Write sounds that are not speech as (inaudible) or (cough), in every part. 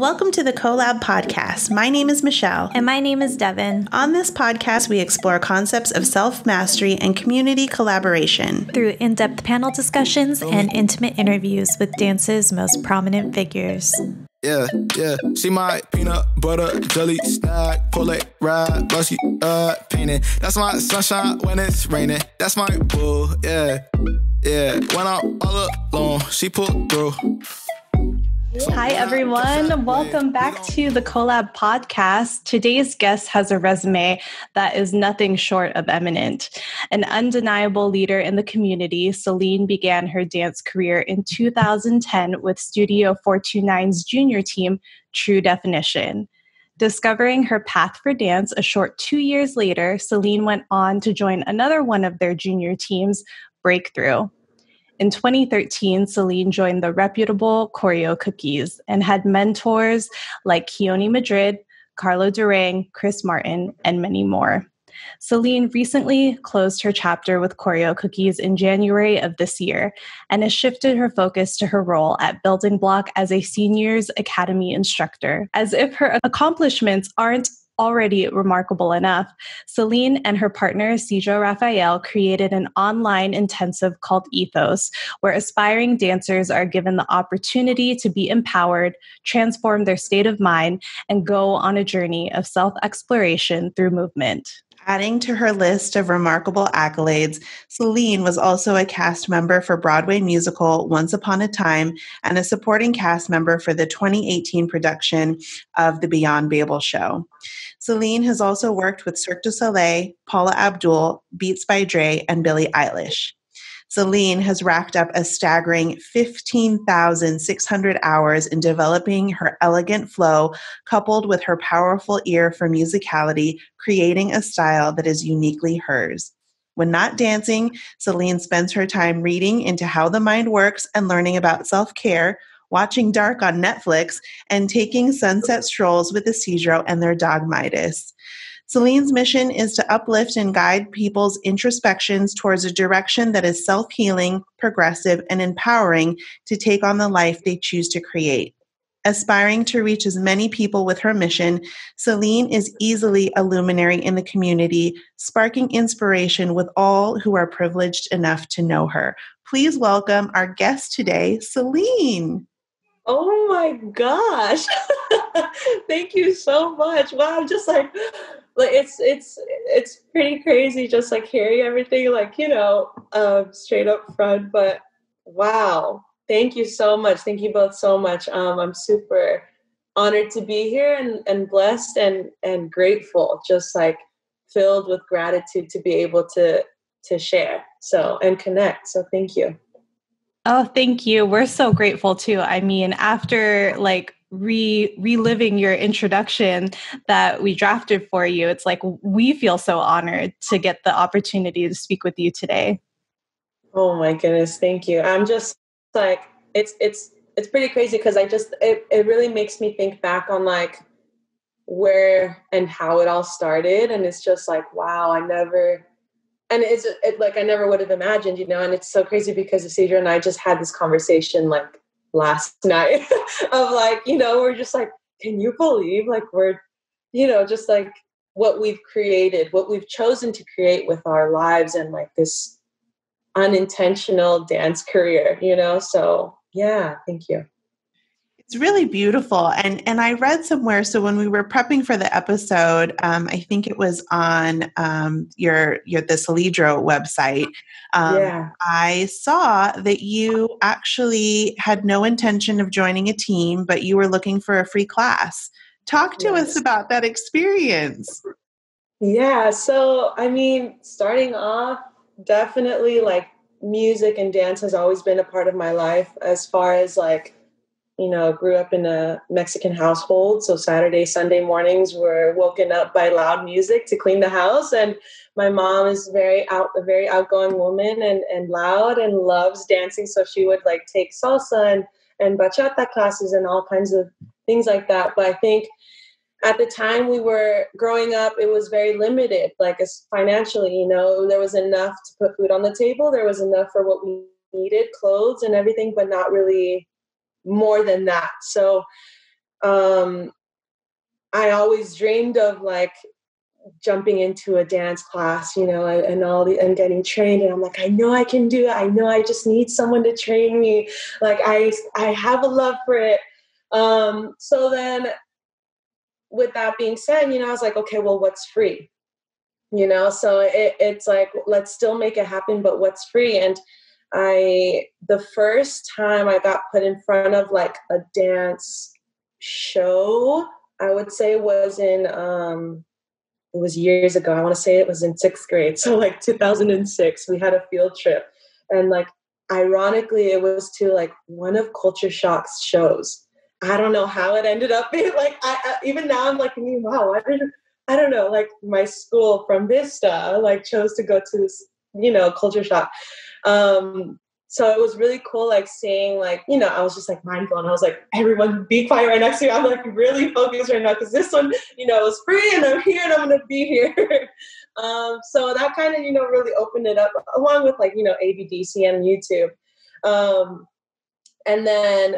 Welcome to the Co-Lab podcast. My name is Michelle. And my name is Devin. On this podcast, we explore concepts of self mastery and community collaboration through in depth panel discussions and intimate interviews with dance's most prominent figures. Yeah, yeah. See my peanut butter jelly snack, pull it ride, bust you uh painting. That's my sunshine when it's raining. That's my boo, yeah, yeah. When I'm all alone, she pulled through. Hi, everyone. Welcome back to the Co-Lab podcast. Today's guest has a resume that is nothing short of eminent. An undeniable leader in the community, Selene began her dance career in 2010 with Studio 429's junior team, True Definition. Discovering her path for dance a short two years later, Selene went on to join another one of their junior teams, Breakthrough. In 2013, Selene joined the reputable Choreo Cookies and had mentors like Keone Madrid, Carlo Darang, Chris Martin, and many more. Selene recently closed her chapter with Choreo Cookies in January of this year and has shifted her focus to her role at Building Block as a Seniors Academy instructor. As if her accomplishments aren't already remarkable enough, Selene and her partner, Isidro Rafael, created an online intensive called Ethos, where aspiring dancers are given the opportunity to be empowered, transform their state of mind, and go on a journey of self exploration through movement. Adding to her list of remarkable accolades, Selene was also a cast member for Broadway musical Once Upon a Time and a supporting cast member for the 2018 production of The Beyond Babel Show. Selene has also worked with Cirque du Soleil, Paula Abdul, Beats by Dre, and Billie Eilish. Selene has racked up a staggering 15,600 hours in developing her elegant flow, coupled with her powerful ear for musicality, creating a style that is uniquely hers. When not dancing, Selene spends her time reading into how the mind works and learning about self care, watching Dark on Netflix, and taking sunset strolls with Isidro and their dog Midas. Selene's mission is to uplift and guide people's introspections towards a direction that is self healing, progressive, and empowering to take on the life they choose to create. Aspiring to reach as many people with her mission, Selene is easily a luminary in the community, sparking inspiration with all who are privileged enough to know her. Please welcome our guest today, Selene. Oh my gosh. (laughs) Thank you so much. Wow, just like like it's it's it's pretty crazy just like hearing everything like, you know, um straight up front, but wow. Thank you so much. Thank you both so much. Um I'm super honored to be here and, and blessed and and grateful, just like filled with gratitude to be able to to share. So and connect. So thank you. Oh, thank you. We're so grateful too. I mean, after like re reliving your introduction that we drafted for you, it's like we feel so honored to get the opportunity to speak with you today. Oh my goodness, thank you. I'm just like it's it's it's pretty crazy because I just it, it really makes me think back on like where and how it all started and it's just like wow, I never and it's it, like I never would have imagined, you know. And it's so crazy because Isidro and I just had this conversation like last (laughs) night of like, you know, we're just like, can you believe like we're, you know, just like what we've created, what we've chosen to create with our lives and like this unintentional dance career, you know. So yeah, thank you. It's really beautiful, and and I read somewhere. So when we were prepping for the episode, um, I think it was on um, your your the Salidro website. Um, yeah. I saw that you actually had no intention of joining a team, but you were looking for a free class. Talk to yes. us about that experience. Yeah. So I mean, starting off, definitely like music and dance has always been a part of my life. As far as like you know, grew up in a Mexican household. So Saturday, Sunday mornings were woken up by loud music to clean the house. And my mom is very out, a very outgoing woman and, and loud and loves dancing. So she would like take salsa and, and bachata classes and all kinds of things like that. But I think at the time we were growing up, it was very limited, like financially, you know, there was enough to put food on the table. There was enough for what we needed, clothes and everything, but not really more than that. So um, I always dreamed of like jumping into a dance class, you know, and, and, all the and getting trained. And I'm like, I know I can do it. I know I just need someone to train me. Like I I have a love for it. Um, so then with that being said, you know, I was like, okay, well, what's free? You know, so it, it's like, let's still make it happen, but what's free? And I, the first time I got put in front of like a dance show, I would say was in, um, it was years ago. I want to say it was in sixth grade. So like 2006, we had a field trip and like, ironically, it was to like one of Culture Shock's shows. I don't know how it ended up being (laughs) like, I, I even now I'm like, wow, I didn't, I don't know, like my school from Vista, like chose to go to this, you know, culture shock. Um, so it was really cool, like seeing, like, you know, I was just like mind blown. I was like, everyone be quiet right next to me. I'm like really focused right now because this one, you know, is free and I'm here and I'm gonna be here. (laughs) um, so that kind of, you know, really opened it up along with like, you know, ABDC and YouTube. Um, and then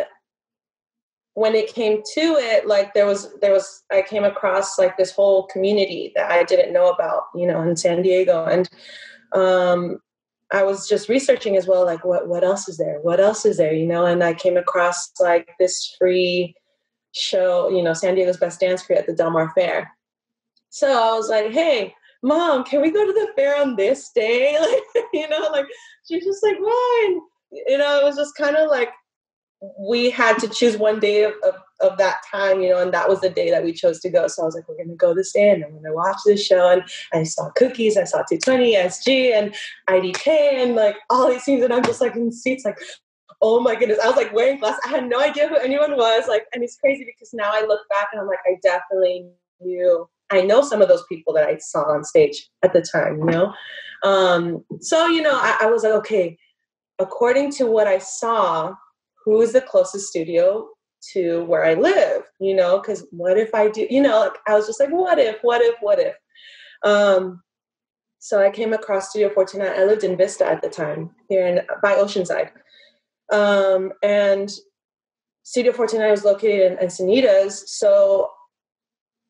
when it came to it like there was there was i came across like this whole community that i didn't know about you know in san diego and um i was just researching as well like what what else is there? What else is there you know? And i came across like this free show you know san diego's best dance crew at the del mar fair. So i was like hey mom can we go to the fair on this day? (laughs) Like you know like she's just like why? You know it was just kind of like we had to choose one day of, of, of, that time, you know, and that was the day that we chose to go. So I was like, we're going to go this day and I'm going to watch this show. And I saw Cookies, I saw 220, SG, and IDK, and like all these things. And I'm just like in seats, like, oh my goodness. I was like wearing glasses. I had no idea who anyone was. Like, and it's crazy because now I look back and I'm like, I definitely knew. I know some of those people that I saw on stage at the time, you know? Um, so, you know, I, I was like, okay, according to what I saw, who is the closest studio to where I live, you know, because what if I do, you know, like I was just like, what if, what if, what if? Um, so I came across Studio 49. I lived in Vista at the time here in by Oceanside. Um, and Studio 49 was located in Encinitas. So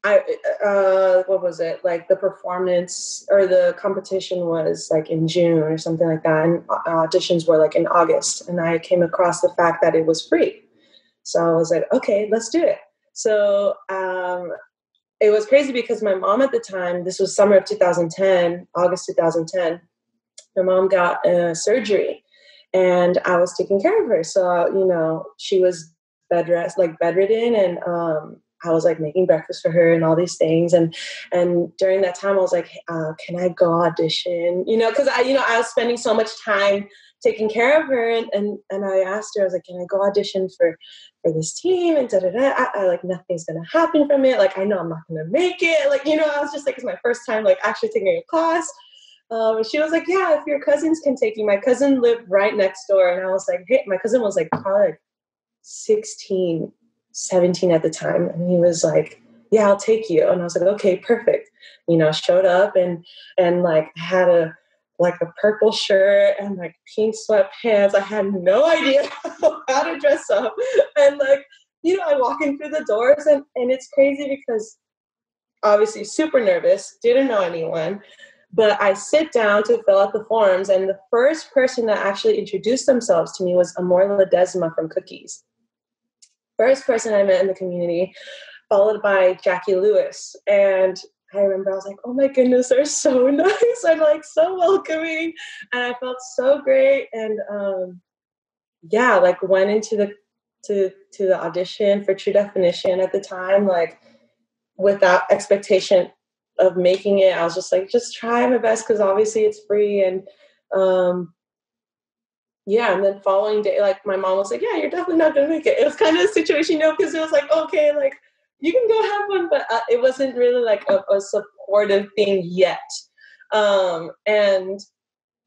I uh, what was it? Like the performance or the competition was like in June or something like that, and auditions were like in August, and I came across the fact that it was free, so I was like, okay, let's do it. So um, it was crazy because my mom at the time, this was summer of 2010, August 2010, my mom got a surgery, and I was taking care of her, so you know she was bed rest like bedridden and um I was like making breakfast for her and all these things. And and during that time, I was like, uh, can I go audition? You know, because I, you know, I was spending so much time taking care of her, and and, and I asked her, I was like, can I go audition for for this team? And da da da. I, I like nothing's gonna happen from it. Like I know I'm not gonna make it. Like you know, I was just like, it's my first time like actually taking a class. Um, she was like, yeah, if your cousins can take you. My cousin lived right next door, and I was like, hey, my cousin was like probably like 16 17 at the time. And he was like, yeah, I'll take you. And I was like, okay, perfect. You know, showed up and, and like had a, like a purple shirt and like pink sweatpants. I had no idea (laughs) how to dress up. And like, you know, I walk in through the doors and, and it's crazy because obviously super nervous, didn't know anyone. But I sit down to fill out the forms, and the first person that actually introduced themselves to me was Amor Ledesma from Cookies first person I met in the community, followed by Jackie Lewis. And I remember I was like, oh my goodness, they're so (laughs) nice and like so welcoming. And I felt so great. And um, yeah, like went into the to to the audition for True Definition at the time, like without expectation of making it. I was just like, just try my best because obviously it's free. And um, yeah, and then following day, like my mom was like, "Yeah, you're definitely not gonna make it." It was kind of a situation, you know, because it was like, okay, like you can go have one, but uh, it wasn't really like a, a supportive thing yet. Um, and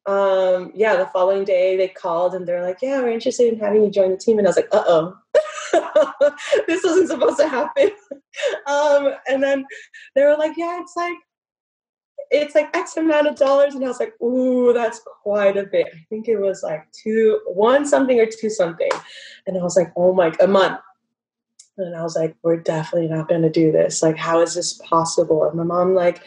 um, yeah, the following day they called and they're like, "Yeah, we're interested in having you join the team," and I was like, "Uh oh." (laughs) this wasn't supposed to happen. (laughs) um, and then they were like, yeah, it's like it's like X amount of dollars. And I was like, ooh, that's quite a bit. I think it was like two, one something or two something. And I was like, oh my, a month. And I was like, we're definitely not going to do this. Like, how is this possible? And my mom, like,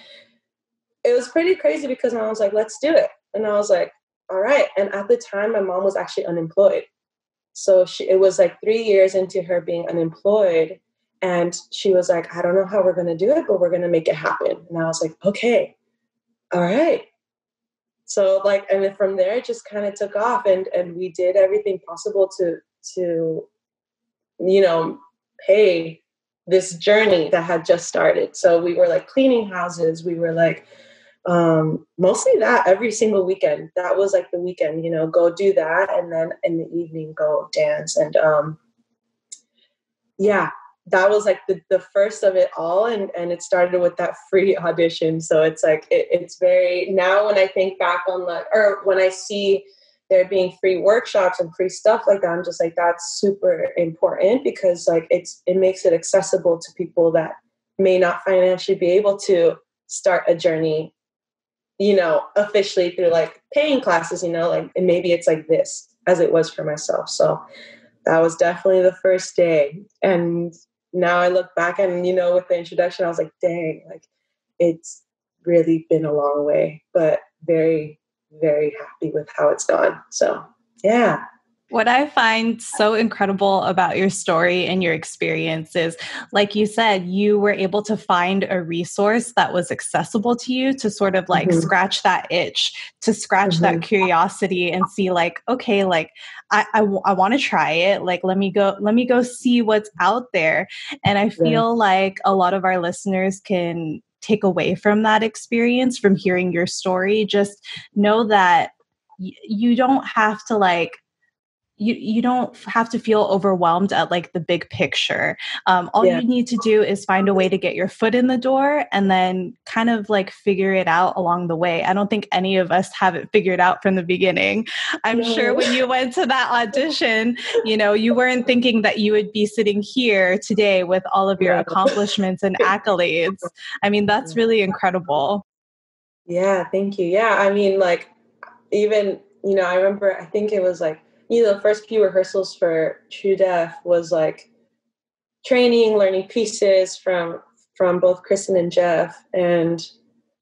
it was pretty crazy because my mom was like, let's do it. And I was like, all right. And at the time, my mom was actually unemployed. So she, it was like three years into her being unemployed. And she was like, I don't know how we're going to do it, but we're going to make it happen. And I was like, okay, all right. So like, and then from there, it just kind of took off and, and we did everything possible to, to, you know, pay this journey that had just started. So we were like cleaning houses. We were like, um, mostly that every single weekend. That was like the weekend, you know, go do that. And then in the evening, go dance. And um, yeah, that was like the, the first of it all and and it started with that free audition. So it's like it, it's very now when i think back on the or when i see there being free workshops and free stuff like that i'm just like that's super important because like it's it makes it accessible to people that may not financially be able to start a journey you know officially through like paying classes you know like and maybe it's like this as it was for myself. So that was definitely the first day. And now I look back and you know with the introduction I was like dang like it's really been a long way but very very happy with how it's gone. So yeah what I find so incredible about your story and your experiences, like you said, you were able to find a resource that was accessible to you to sort of like mm-hmm. scratch that itch, to scratch mm-hmm. that curiosity and see like, okay, like I, I, w- I want to try it. Like, let me go, let me go see what's out there. And I feel yeah. like a lot of our listeners can take away from that experience, from hearing your story. Just know that y- you don't have to like you you don't have to feel overwhelmed at like the big picture. Um, all yeah. you need to do is find a way to get your foot in the door and then kind of like figure it out along the way. I don't think any of us have it figured out from the beginning. I'm no. sure when you (laughs) went to that audition you know you weren't thinking that you would be sitting here today with all of your yeah. accomplishments and (laughs) accolades. I mean that's really incredible. Yeah thank you. Yeah i mean like even you know i remember i think it was like you know, the first few rehearsals for True Def was like training, learning pieces from from both Kristen and Jeff. And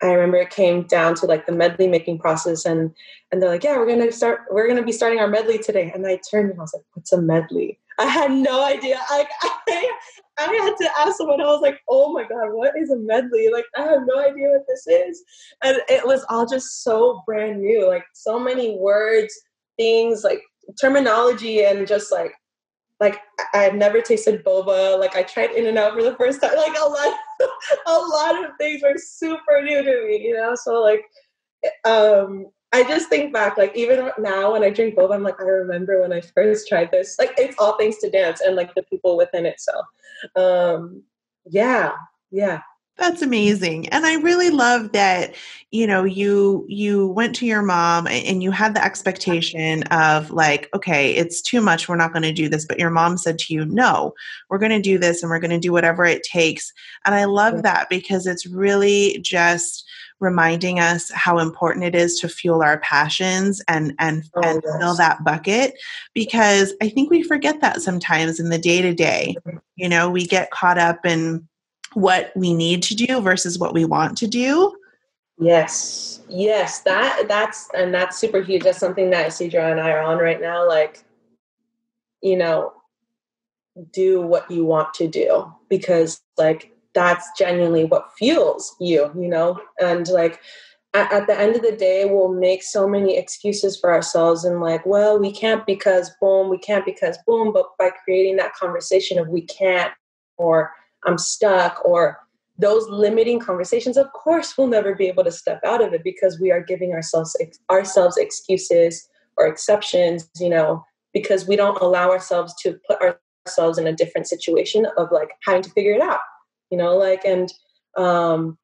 I remember it came down to like the medley making process and and they're like, Yeah, we're gonna start we're gonna be starting our medley today. And I turned and I was like, What's a medley? I had no idea. I, I (laughs) I had to ask someone. I was like, "Oh my god, what is a medley?" Like, I have no idea what this is, and it was all just so brand new. Like, so many words, things, like terminology and just like like I've never tasted boba. Like I tried In and Out for the first time. Like a lot, (laughs) a lot of things were super new to me. You know, so like, um, I just think back. Like even now when I drink boba, I'm like I remember when I first tried this. Like it's all thanks to dance and like the people within it. So, um, yeah, yeah. That's amazing. And I really love that, you know, you you went to your mom and you had the expectation of like, okay, it's too much, we're not going to do this, but your mom said to you, "No, we're going to do this and we're going to do whatever it takes." And I love that because it's really just reminding us how important it is to fuel our passions and and, oh, and yes. fill that bucket because I think we forget that sometimes in the day to day. Mm-hmm. You know, we get caught up in what we need to do versus what we want to do. Yes yes that that's and that's super huge. That's something that Isidro and i are on right now like you know do what you want to do because like that's genuinely what fuels you you know? And like at, at, the end of the day we'll make so many excuses for ourselves and like well we can't because boom we can't because boom but by creating that conversation of we can't or I'm stuck or those limiting conversations of course we'll never be able to step out of it because we are giving ourselves ourselves excuses or exceptions you know because we don't allow ourselves to put ourselves in a different situation of like having to figure it out you know like and um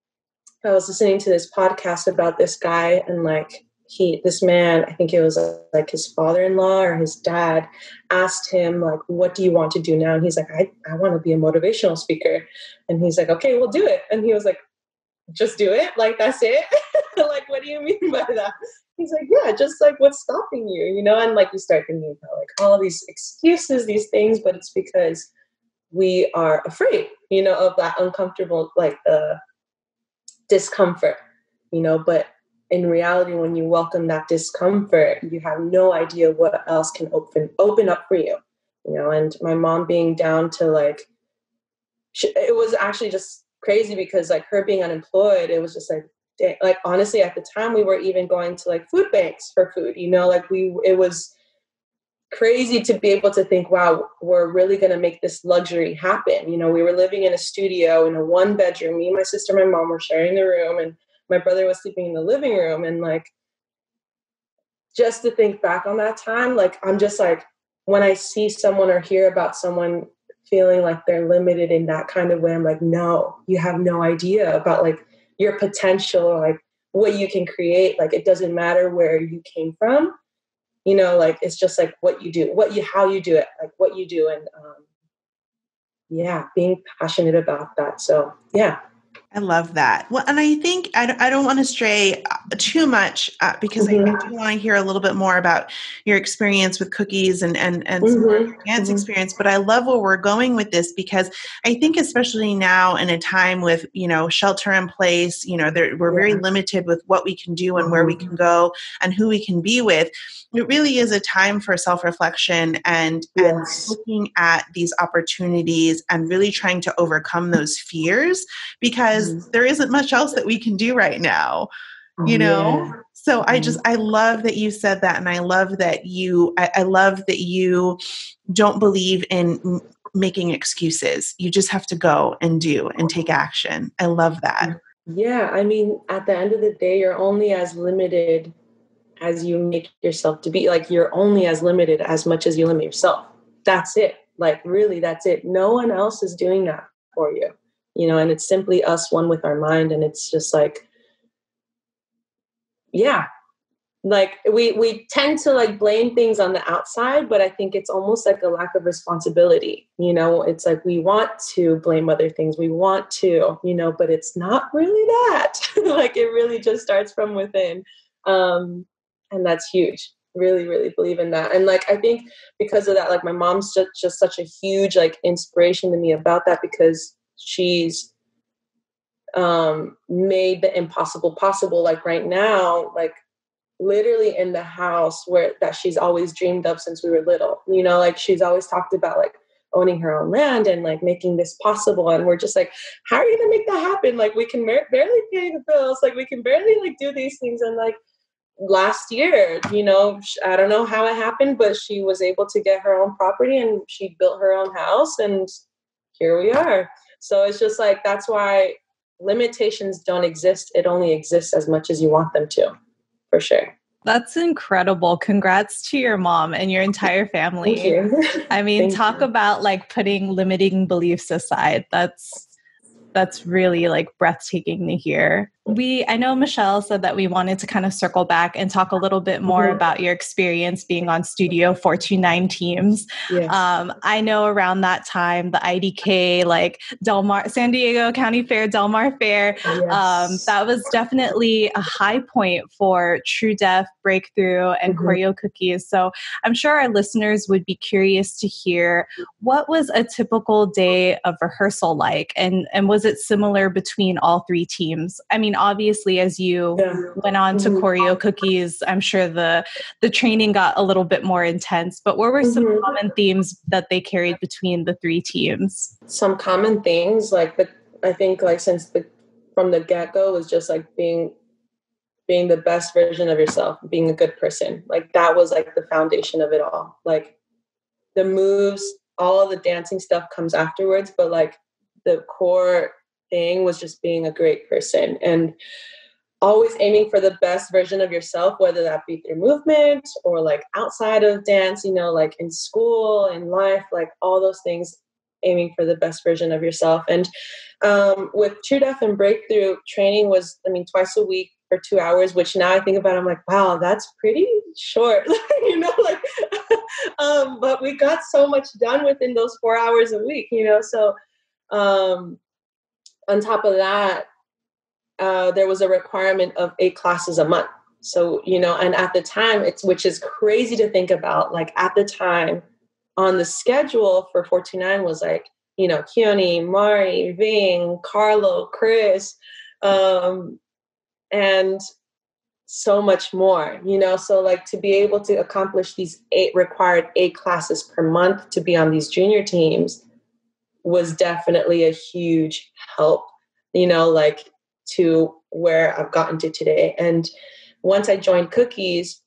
i was listening to this podcast about this guy and like he this man i think it was uh, like his father-in-law or his dad asked him like what do you want to do now? And he's like i, I want to be a motivational speaker. And he's like okay we'll do it. And he was like just do it? Like that's it? (laughs) Like what do you mean by that? He's like yeah just like what's stopping you? You know and like you start thinking about like all these excuses these things but it's because we are afraid, you know, of that uncomfortable, like the discomfort, you know, but in reality, when you welcome that discomfort, you have no idea what else can open open up for you, you know. And my mom being down to like, she, it was actually just crazy because like her being unemployed, it was just like, eh, like honestly, at the time we were even going to like food banks for food, you know, like we it was crazy to be able to think, wow, we're really going to make this luxury happen. You know, we were living in a studio in a one bedroom. Me, my sister, my mom were sharing the room, and my brother was sleeping in the living room. And like, just to think back on that time, like, I'm just like, when I see someone or hear about someone feeling like they're limited in that kind of way, I'm like, no, you have no idea about like your potential or like what you can create. Like, it doesn't matter where you came from you know like it's just like what you do what you how you do it like what you do and um yeah being passionate about that so yeah I love that. Well, and I think I don't, I don't want to stray uh, too much uh, because mm-hmm. I, I, do want to hear a little bit more about your experience with cookies and and and mm-hmm. your dance mm-hmm. experience. But I love where we're going with this because I think especially now in a time with you know shelter in place, you know we're yeah. very limited with what we can do and where we mm-hmm. can go and who we can be with it really is a time for self-reflection and yes. and looking at these opportunities and really trying to overcome those fears because mm-hmm. there isn't much else that we can do right now you know yeah. so mm-hmm. i just i love that you said that and i love that you I, I love that you don't believe in making excuses you just have to go and do and take action i love that yeah i mean at the end of the day you're only as limited as you make yourself to be. Like you're only as limited as much as you limit yourself. That's it. Like really, that's it. No one else is doing that for you. You know, and it's simply us one with our mind. And it's just like, yeah. Like we we tend to like blame things on the outside, but I think it's almost like a lack of responsibility. You know, it's like we want to blame other things. We want to, you know, but it's not really that. (laughs) like it really just starts from within. Um, and that's huge really really believe in that and like i think because of that like my mom's just, just such a huge like inspiration to me about that because she's um made the impossible possible. Like right now like literally in the house where that she's always dreamed of since we were little. You know like she's always talked about like owning her own land and like making this possible. And we're just like how are you gonna make that happen? Like we can barely pay the bills. Like we can barely like do these things. And like last year you know i don't know how it happened but she was able to get her own property and she built her own house. And here we are so it's just like that's why limitations don't exist it only exists as much as you want them to for sure that's incredible. Congrats to your mom and your entire family. I mean, Thank talk you. about like putting limiting beliefs aside. That's that's really like breathtaking to hear. We I know Michelle said that we wanted to kind of circle back and talk a little bit more mm-hmm. about your experience being on Studio 429 teams. Yes. Um, I know around that time the IDK like Del Mar San Diego County Fair, Del Mar Fair, um, yes. um, that was definitely a high point for True Def breakthrough and mm-hmm. choreo cookies. So I'm sure our listeners would be curious to hear what was a typical day of rehearsal like and and was it similar between all three teams? I mean, obviously as you yeah. went on to mm-hmm. choreo cookies, I'm sure the the training got a little bit more intense, but what were some mm-hmm. common themes that they carried between the three teams? Some common things like the I think like since the from the get-go was just like being being the best version of yourself, being a good person. Like that was like the foundation of it all. Like the moves, all the dancing stuff comes afterwards, but like the core thing was just being a great person and always aiming for the best version of yourself, whether that be through movement or like outside of dance, you know, like in school, in life, like all those things, aiming for the best version of yourself. And um, with True Def and Breakthrough, training was, I mean, twice a week for two hours, which now I think about, I'm like, wow, that's pretty short, (laughs) you know, like, (laughs) um, but we got so much done within those four hours a week, you know, so um, on top of that, uh, there was a requirement of eight classes a month. So, you know, and at the time, it's which is crazy to think about. Like at the time, on the schedule for 49 was like you know, Keone, Mari, Ving, Carlo, Chris, um, and so much more, you know. So, like, to be able to accomplish these eight required eight classes per month to be on these junior teams was definitely a huge help, you know, like to where I've gotten to today. And once I joined Cookies,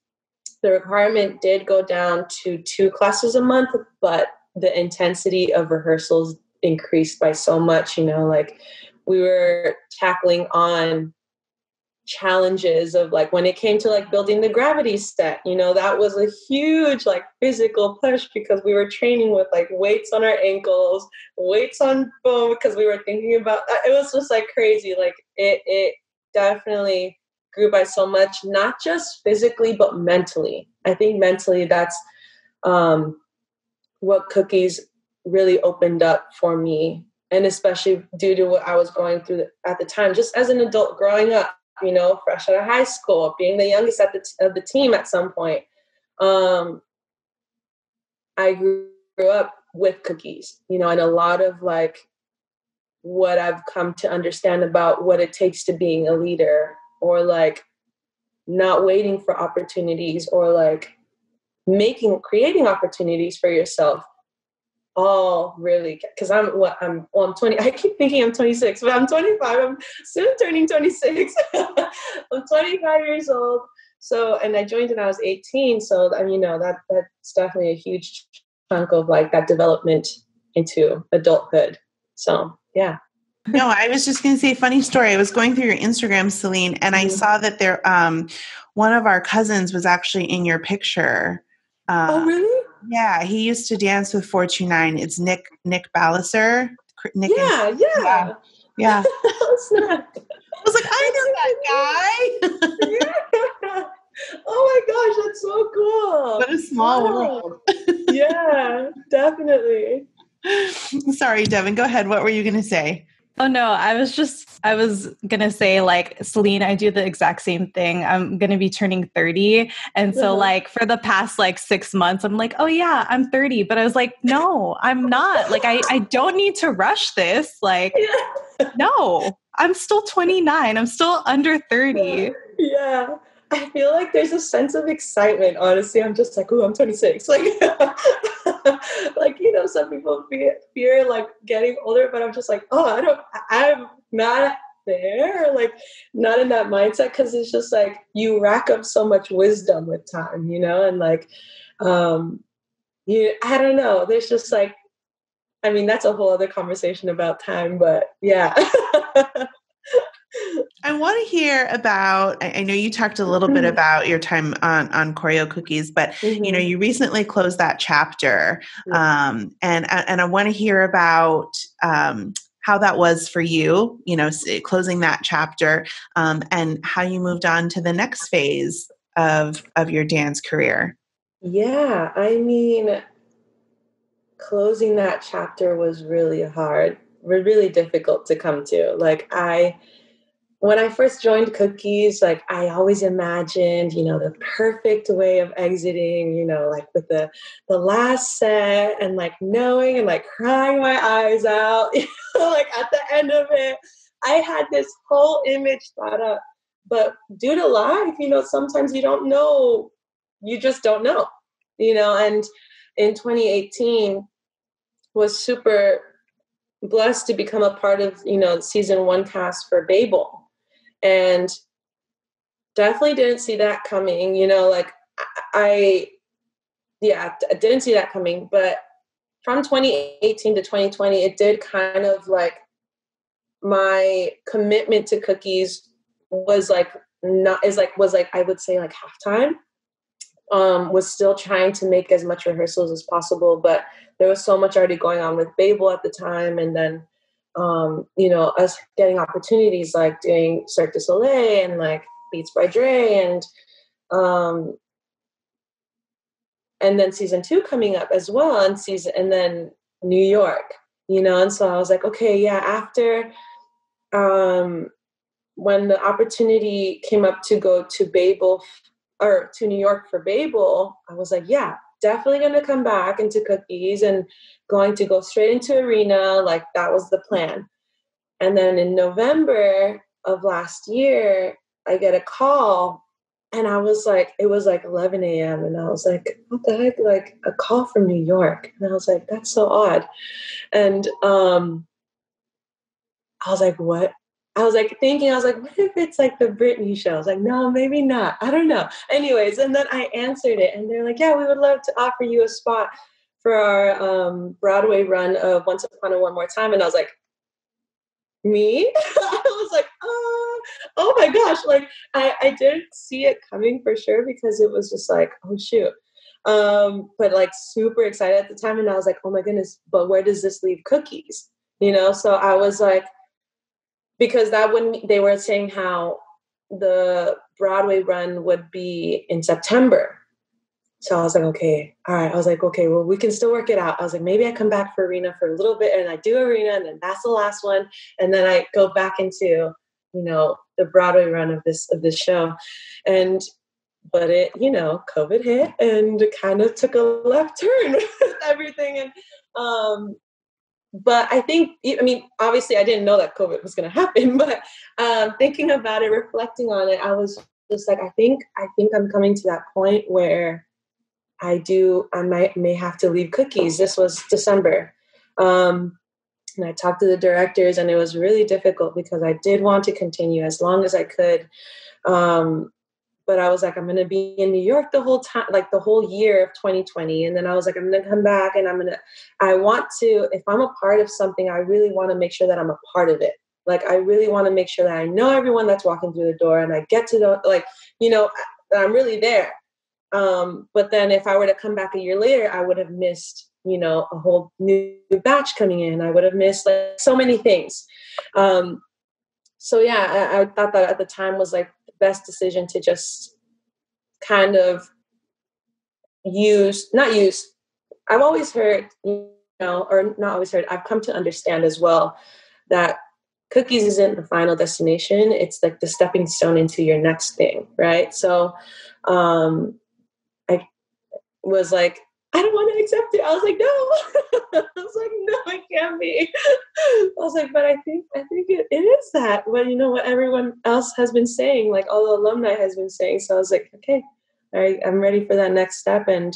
the requirement did go down to two classes a month, but the intensity of rehearsals increased by so much, you know, like we were tackling on challenges of like when it came to like building the gravity set you know that was a huge like physical push because we were training with like weights on our ankles weights on boom because we were thinking about uh, it was just like crazy like it it definitely grew by so much not just physically but mentally. I think mentally that's um what cookies really opened up for me and especially due to what i was going through at the time just as an adult growing up you know, fresh out of high school, being the youngest at the t- of the team at some point. Um, I grew, up with cookies, you know, and a lot of like what I've come to understand about what it takes to being a leader or like not waiting for opportunities or like making creating opportunities for yourself all really? Because I'm what I'm well I'm 20 I keep thinking I'm 26 but I'm 25 I'm soon turning 26 (laughs) I'm 25 years old. So and I joined when I was 18 so I mean you know that that's definitely a huge chunk of like that development into adulthood. So yeah. No I was just gonna say a funny story. I was going through your Instagram Selene and I mm-hmm. saw that there um one of our cousins was actually in your picture um, oh really yeah, he used to dance with 429. It's Nick Nick Balliser. Nick yeah, and, yeah. Yeah. yeah. (laughs) I was like, I know that (laughs) guy. yeah. (laughs) Oh my gosh, that's so cool. What a small wow. world. yeah, definitely. Sorry, Devin, go ahead. What were you going to say? Oh no, I was just I was gonna say like Selene, I do the exact same thing. I'm gonna be turning 30. And so uh-huh. like for the past like six months, I'm like, oh yeah, I'm 30. But I was like, no, I'm not. Like I, I don't need to rush this. Like, yeah. no, I'm still 29. I'm still under 30. (laughs) Yeah. I feel like there's a sense of excitement. Honestly, I'm just like, oh, I'm 26. (laughs) Like, like you know, some people fear, fear like getting older, but I'm just like, oh, I don't, I'm not there, like not in that mindset because it's just like you rack up so much wisdom with time, you know, and like, um, you, I don't know. There's just like, I mean, that's a whole other conversation about time, but yeah. (laughs) I want to hear about. I know you talked a little mm-hmm. bit about your time on on Choreo Cookies, but mm-hmm. you know mm-hmm. you recently closed that chapter, um, and and I want to hear about um, how that was for you. You know, closing that chapter, um, and how you moved on to the next phase of of your dance career. Yeah, I mean, closing that chapter was really hard, really difficult to come to. Like I when I first joined Cookies, like I always imagined, you know, the perfect way of exiting, you know, like with the the last set and like knowing and like crying my eyes out, (laughs) you know, like at the end of it. I had this whole image thought up. But due to life, you know, sometimes you don't know, you just don't know, you know, and in 2018 was super blessed to become a part of, you know, season one cast for Babel and definitely didn't see that coming you know like i yeah i didn't see that coming but from 2018 to 2020 it did kind of like my commitment to cookies was like not is like was like i would say like halftime um was still trying to make as much rehearsals as possible but there was so much already going on with babel at the time and then um, you know, us getting opportunities like doing Cirque du Soleil and like Beats by Dre and um, and then season two coming up as well and season and then New York, you know, and so I was like, okay, yeah, after um when the opportunity came up to go to Babel or to New York for Babel, I was like, yeah, definitely going to come back into cookies and going to go straight into arena. Like that was the plan. And then in November of last year, I get a call and I was like, it was like 11 a.m. And I was like, what the heck? Like a call from New York. And I was like, that's so odd. And um, I was like, what? I was like thinking, I was like, what if it's like the Britney show? I was like, no, maybe not. I don't know. Anyways, and then I answered it, and they're like, yeah, we would love to offer you a spot for our um, Broadway run of Once Upon a One More Time. And I was like, me? (laughs) I was like, oh, oh my gosh. Like, I, I didn't see it coming for sure because it was just like, oh, shoot. Um, but like super excited at the time. And I was like, oh my goodness, but where does this leave cookies? You know, so I was like, because that when they were saying how the Broadway run would be in September. So I was like, okay, all right. I was like, okay, well, we can still work it out. I was like, maybe I come back for arena for a little bit and I do arena and then that's the last one. And then I go back into, you know, the Broadway run of this of this show. And but it, you know, COVID hit and kind of took a left turn (laughs) with everything. And um but I think, I mean, obviously, I didn't know that COVID was going (laughs) to happen. But um, thinking about it, reflecting on it, I was just like, I think, I think I'm coming to that point where I do, I might may have to leave cookies. This was December, um, and I talked to the directors, and it was really difficult because I did want to continue as long as I could. Um, but I was like, I'm gonna be in New York the whole time, like the whole year of 2020. And then I was like, I'm gonna come back and I'm gonna, I want to, if I'm a part of something, I really wanna make sure that I'm a part of it. Like, I really wanna make sure that I know everyone that's walking through the door and I get to know, like, you know, that I'm really there. Um, but then if I were to come back a year later, I would have missed, you know, a whole new batch coming in. I would have missed like so many things. Um, so yeah, I, I thought that at the time was like best decision to just kind of use, not use, I've always heard, you know, or not always heard, I've come to understand as well that cookies isn't the final destination. It's like the stepping stone into your next thing, right? So um, I was like, I don't want to accept it. I was like, no. (laughs) I was like, no, it can't be. (laughs) I was like, but I think I think it, it is that. Well, you know what everyone else has been saying, like all the alumni has been saying. So I was like, okay, all right, I'm ready for that next step and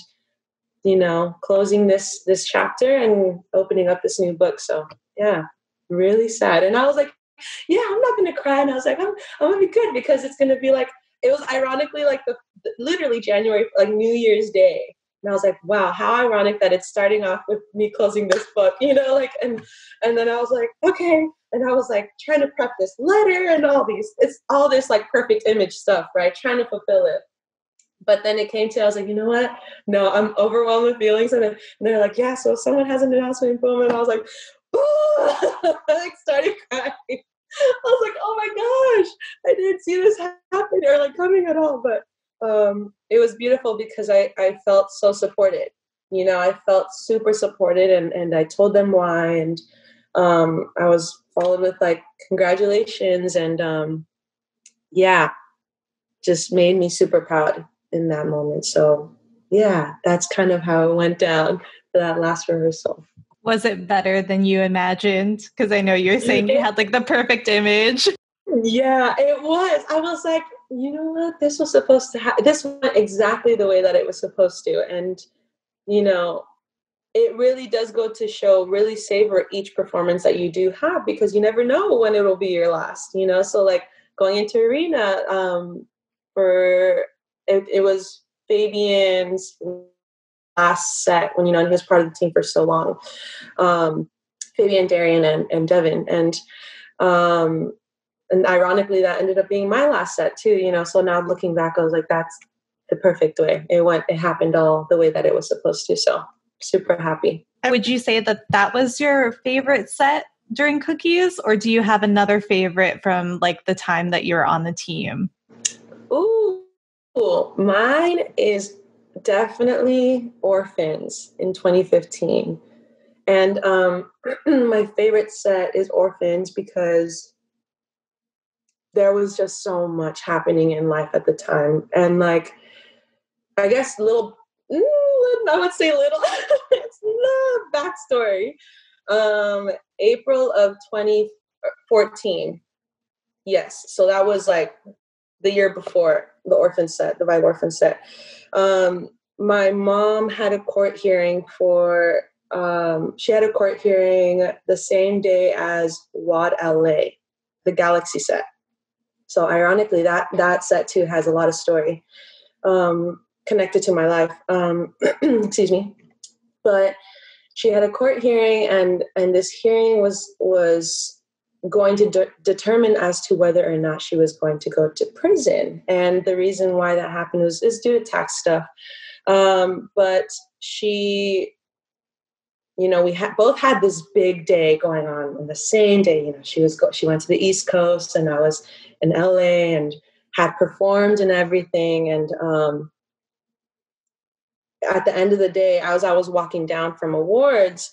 you know, closing this this chapter and opening up this new book. So yeah, really sad. And I was like, yeah, I'm not gonna cry. And I was like, I'm I'm gonna be good because it's gonna be like it was ironically like the literally January, like New Year's Day and I was like, wow, how ironic that it's starting off with me closing this book, (laughs) you know, like and and then I was like, okay. And I was like trying to prep this letter and all these, it's all this like perfect image stuff, right? Trying to fulfill it. But then it came to, I was like, you know what? No, I'm overwhelmed with feelings. And, they're like, yeah, so someone has an announcement boom. And I was like, I (laughs) like started crying. (laughs) I was like, oh my gosh, I didn't see this happen or like coming at all. But um, it was beautiful because I, I felt so supported. You know, I felt super supported and, and I told them why. And um, I was followed with like congratulations and um, yeah, just made me super proud in that moment. So yeah, that's kind of how it went down for that last rehearsal. Was it better than you imagined? Because I know you were saying you (laughs) had like the perfect image. Yeah, it was. I was like, you know what, this was supposed to happen. This went exactly the way that it was supposed to. And, you know, it really does go to show really savor each performance that you do have because you never know when it will be your last, you know? So, like going into Arena, um, for it, it was Fabian's last set when, you know, he was part of the team for so long. Um, Fabian, Darian, and, and Devin. And, um, and ironically that ended up being my last set too you know so now looking back i was like that's the perfect way. It went it happened all the way that it was supposed to so super happy. Would you say that that was your favorite set during cookies or do you have another favorite from like the time that you were on the team? Ooh cool. mine is definitely orphans in 2015 and um, (clears throat) my favorite set is orphans because there was just so much happening in life at the time and like i guess little mm, I would say little. (laughs) it's the backstory. Um, April of 2014. Yes. So that was like the year before the orphan set, the Vibe orphan set. Um, my mom had a court hearing for um, she had a court hearing the same day as WAD LA, the Galaxy set. So ironically, that that set too has a lot of story um, connected to my life. Um, (clears throat) excuse me, but she had a court hearing, and and this hearing was was going to de- determine as to whether or not she was going to go to prison. And the reason why that happened was is due to tax stuff. Um, but she you know, we had both had this big day going on on the same day. You know, she was go- she went to the East Coast, and I was in LA, and had performed and everything. And um, at the end of the day, as I was walking down from awards,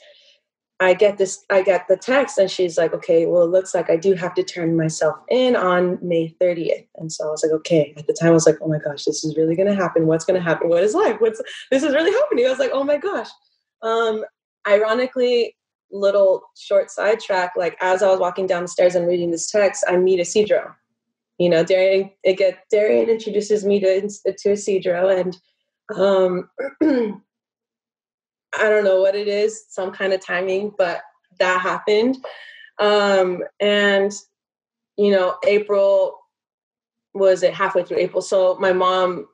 I get this, I get the text, and she's like, "Okay, well, it looks like I do have to turn myself in on May 30th." And so I was like, "Okay." At the time, I was like, "Oh my gosh, this is really going to happen. What's going to happen? What is life? What's this is really happening?" I was like, "Oh my gosh." Um, ironically, little short sidetrack, like as I was walking down the stairs and reading this text, I meet Isidro. You know, Darian, get Darian introduces me to to Isidro, and um, (clears throat) I don't know what it is, some kind of timing, but that happened. Um, and you know, April was it halfway through April, so my mom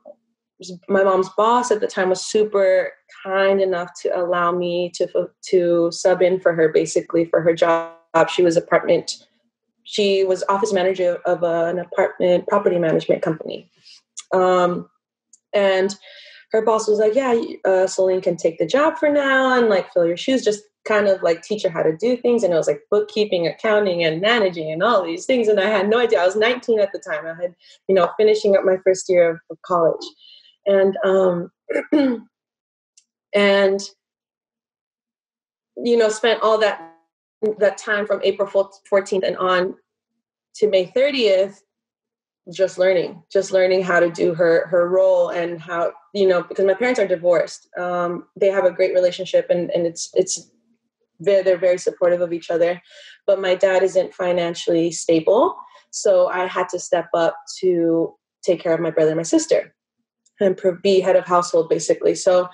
my mom's boss at the time was super kind enough to allow me to to sub in for her basically for her job she was apartment she was office manager of an apartment property management company. Um, and her boss was like yeah uh, Selene can take the job for now and like fill your shoes just kind of like teach her how to do things. And it was like bookkeeping accounting and managing and all these things. And i had no idea. I was 19 at the time. I had you know finishing up my first year of, of college. And um, (clears throat) and you know spent all that that time from April 14th and on to May 30th just learning just learning how to do her her role and how you know because my parents are divorced. Um, they have a great relationship and and it's it's they're, they're very supportive of each other but my dad isn't financially stable. So i had to step up to take care of my brother and my sister and be head of household basically. So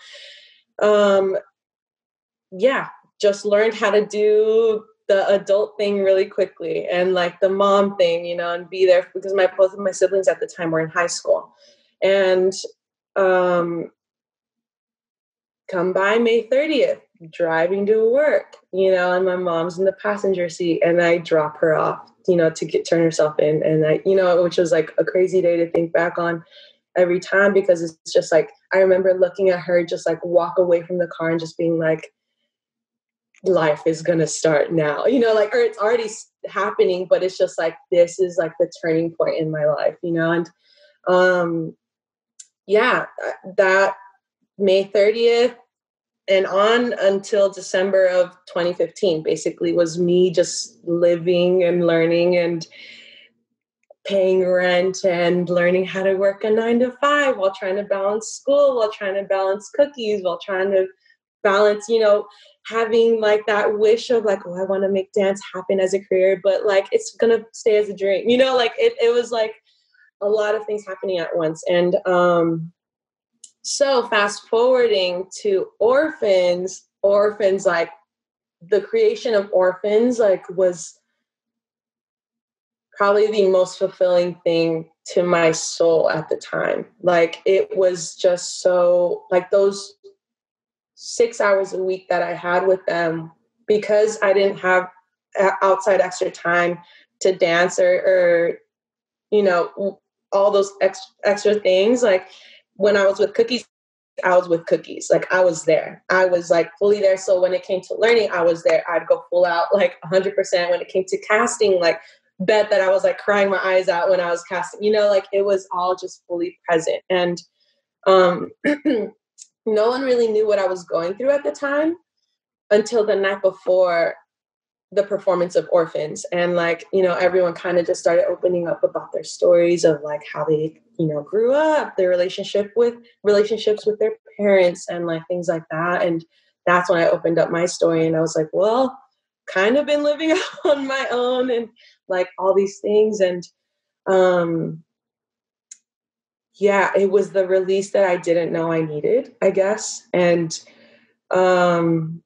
um yeah just learned how to do the adult thing really quickly and like the mom thing you know and be there because my both of my siblings at the time were in high school. And um come by may 30th driving to work you know and my mom's in the passenger seat and i drop her off you know to get turn herself in and i you know which was like a crazy day to think back on every time because it's just like I remember looking at her just like walk away from the car and just being like life is going to start now. You know, like or it's already happening but it's just like this is like the turning point in my life, you know, and um yeah, that May 30th and on until December of 2015 basically was me just living and learning and paying rent and learning how to work a nine to five while trying to balance school, while trying to balance cookies, while trying to balance, you know, having like that wish of like, oh, I want to make dance happen as a career, but like it's gonna stay as a dream, you know, like it, it was like a lot of things happening at once. And um so fast forwarding to orphans, orphans like the creation of orphans like was probably the most fulfilling thing to my soul at the time. Like it was just so like those six hours a week that I had with them because I didn't have outside extra time to dance or, or you know all those ex- extra things. Like when I was with cookies I was with cookies. Like I was there. I was like fully there. So when it came to learning I was there. I'd go full out like 100% when it came to casting like bet that I was like crying my eyes out when I was casting. You know, like it was all just fully present. And um, (clears throat) no one really knew what I was going through at the time until the night before the performance of orphans. And like you know everyone kind of just started opening up about their stories of like how they you know grew up their relationship with relationships with their parents and like things like that. And that's when i opened up my story and i was like well kind of been living (laughs) on my own and like all these things. And um yeah it was the release that i didn't know i needed i guess and um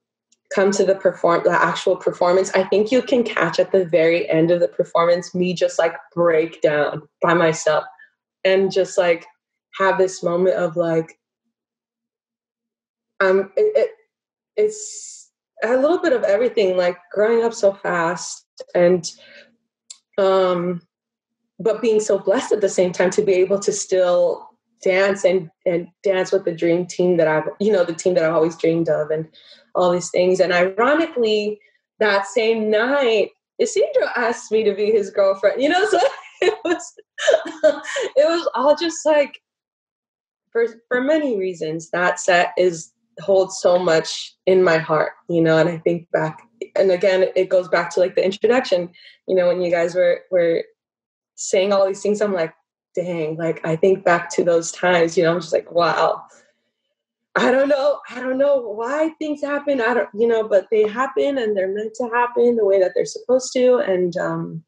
come to the perform the actual performance i think you can catch at the very end of the performance me just like break down by myself and just like have this moment of like um it, it, it's a little bit of everything like growing up so fast and um but being so blessed at the same time to be able to still dance and and dance with the dream team that I've you know the team that I've always dreamed of and all these things. And ironically that same night Isidro asked me to be his girlfriend you know (laughs) so it was it was all just like for for many reasons that set is holds so much in my heart you know and I think back and again it goes back to like the introduction you know when you guys were were saying all these things I'm like dang, like I think back to those times, you know, I'm just like, wow. I don't know. I don't know why things happen. I don't, you know, but they happen and they're meant to happen the way that they're supposed to. And um,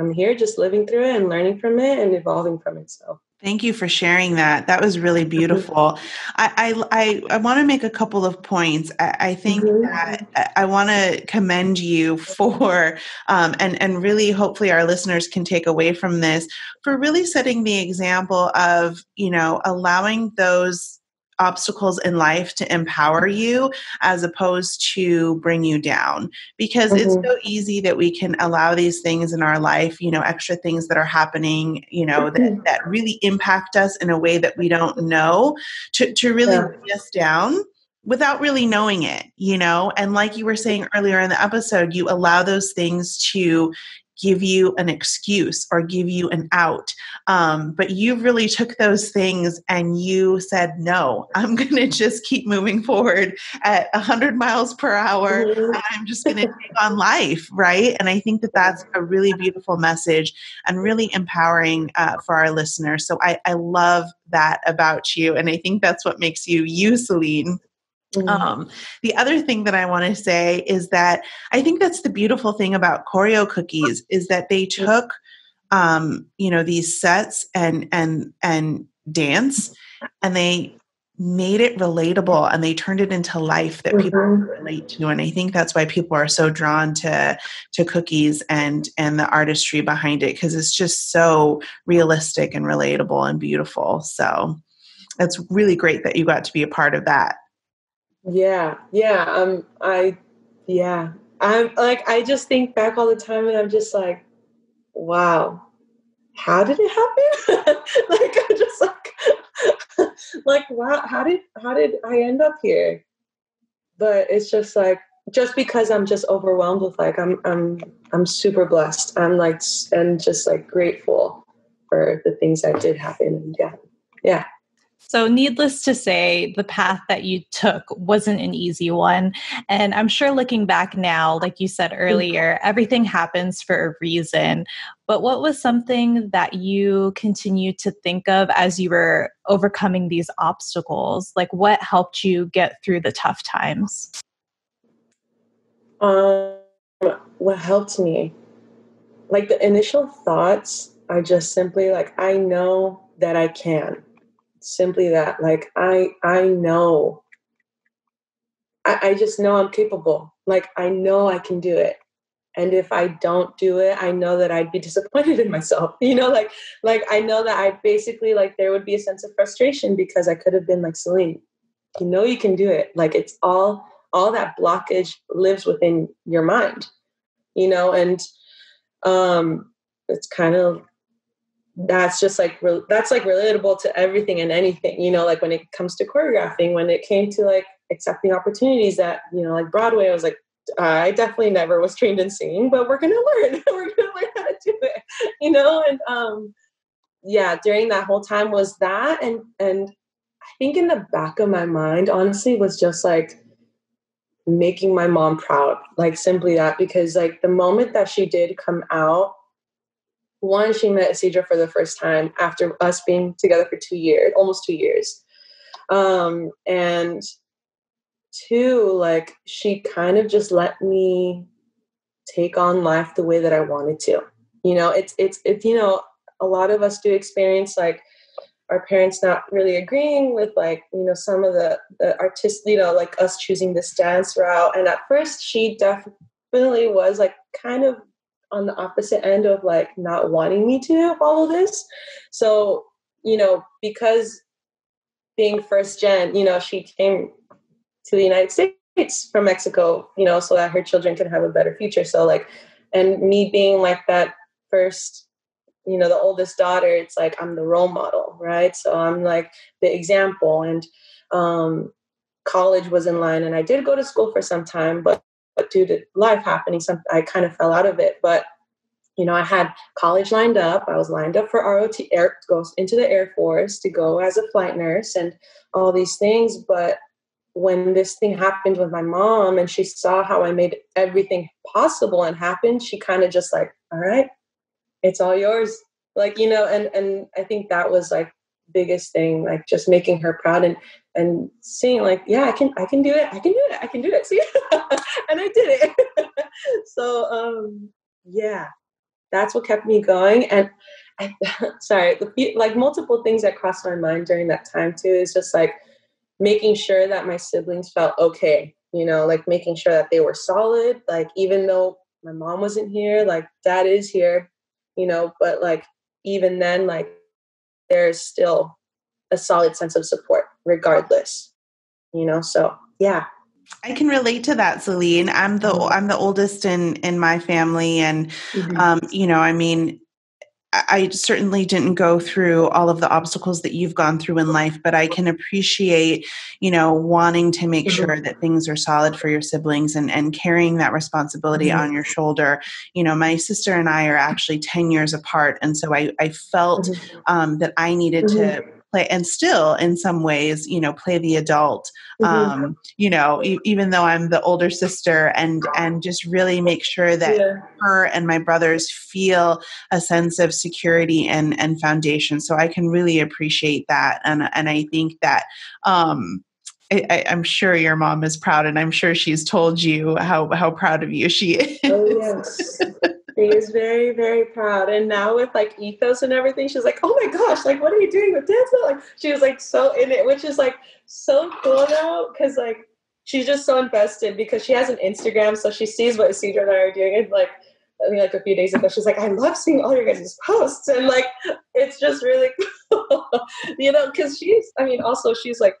I'm here just living through it and learning from it and evolving from it. So Thank you for sharing that. That was really beautiful. I I, I, I want to make a couple of points. I, I think mm-hmm. that I want to commend you for, um, and and really hopefully our listeners can take away from this for really setting the example of you know allowing those obstacles in life to empower you as opposed to bring you down because mm-hmm. it's so easy that we can allow these things in our life you know extra things that are happening you know that, mm-hmm. that really impact us in a way that we don't know to, to really yeah. bring us down without really knowing it, you know? And like you were saying earlier in the episode, you allow those things to give you an excuse or give you an out. Um, but you really took those things and you said, no, I'm (laughs) going to just keep moving forward at 100 miles per hour. Mm-hmm. And I'm just going to take on life, right? And I think that that's a really beautiful message and really empowering uh, for our listeners. So I, I love that about you. And I think that's what makes you you, Selene. Mm-hmm. Um, the other thing that I want to say is that I think that's the beautiful thing about choreo cookies is that they took, um, you know, these sets and and and dance, and they made it relatable and they turned it into life that people mm-hmm. relate to and i think that's why people are so drawn to to cookies and and the artistry behind it because it's just so realistic and relatable and beautiful so it's really great that you got to be a part of that yeah, yeah. Um, I, yeah. I'm like, I just think back all the time, and I'm just like, wow, how did it happen? (laughs) like, I'm just like, (laughs) like, wow, how did how did I end up here? But it's just like, just because I'm just overwhelmed with like, I'm I'm I'm super blessed. I'm like, and just like grateful for the things that did happen. And yeah, yeah. So, needless to say, the path that you took wasn't an easy one. And I'm sure looking back now, like you said earlier, everything happens for a reason. But what was something that you continued to think of as you were overcoming these obstacles? Like, what helped you get through the tough times? Um, what helped me? Like the initial thoughts are just simply like, I know that I can simply that like i i know. I, I just know i'm capable. Like i know i can do it. And if i don't do it i know that i'd be (laughs) disappointed in myself you know like like i know that i basically like there would be a sense of frustration because i could have been like Selene you know you can do it. Like it's all all that blockage lives within your mind you know and um it's kind of that's just like re- that's like relatable to everything and anything you know like when it comes to choreographing when it came to like accepting opportunities that you know like broadway i was like i definitely never was trained in singing but we're gonna (laughs) learn (laughs) we're gonna learn how to do it you know and um yeah during that whole time was that and and i think in the back of my mind honestly was just like making my mom proud like simply that because like the moment that she did come out one, she met Isidro for the first time after us being together for two years, almost two years. Um, and two, like she kind of just let me take on life the way that I wanted to. You know, it's it's it's you know, a lot of us do experience like our parents not really agreeing with like you know some of the the artist you know like us choosing this dance route and at first she definitely was like kind of on the opposite end of like not wanting me to follow this. So you know because being first gen you know she came to the united states from mexico you know so that her children can have a better future. So like and me being like that first you know the oldest daughter it's like i'm the role model right? So i'm like the example. And um, college was in line and i did go to school for some time but but due to life happening some i kind of fell out of it but you know i had college lined up. I was lined up for rot air goes into the air force to go as a flight nurse and all these things but when this thing happened with my mom and she saw how i made everything possible and happen she kind of just like all right it's all yours. Like you know and and i think that was like biggest thing like just making her proud and and seeing like yeah i can i can do it i can do it i can do it see? (laughs) And i did it. (laughs) So um yeah that's what kept me going and I, (laughs) sorry like multiple things that crossed my mind during that time too is just like making sure that my siblings felt okay you know like making sure that they were solid like even though my mom wasn't here like dad is here you know but like even then like there's still a solid sense of support regardless you know so yeah I can relate to that, Selene. I'm the mm-hmm. I'm the oldest in in my family, and mm-hmm. um, you know, I mean, I certainly didn't go through all of the obstacles that you've gone through in life, but I can appreciate, you know, wanting to make mm-hmm. sure that things are solid for your siblings and, and carrying that responsibility mm-hmm. on your shoulder. You know, my sister and I are actually 10 years apart. And so I, I felt mm-hmm. um, that I needed to mm-hmm play and still in some ways you know play the adult mm-hmm. um, you know e- even though i'm the older sister and and just really make sure that yeah. her and my brothers feel a sense of security and and foundation so i can really appreciate that and and i think that um I, am sure your mom is proud, and I'm sure she's told you how how proud of you she is. Oh yes, (laughs) she is very, very proud. And now with like ethos and everything, she's like, oh my gosh, like what are you doing with dance? Like she was like so in it, which is like so cool now because like she's just so invested because she has an Instagram, so she sees what Isidro and I are doing. And like I mean, like a few days ago, she's like, I love seeing all your guys' posts. And like, it's just really cool, (laughs) you know, because she's, I mean, also she's like,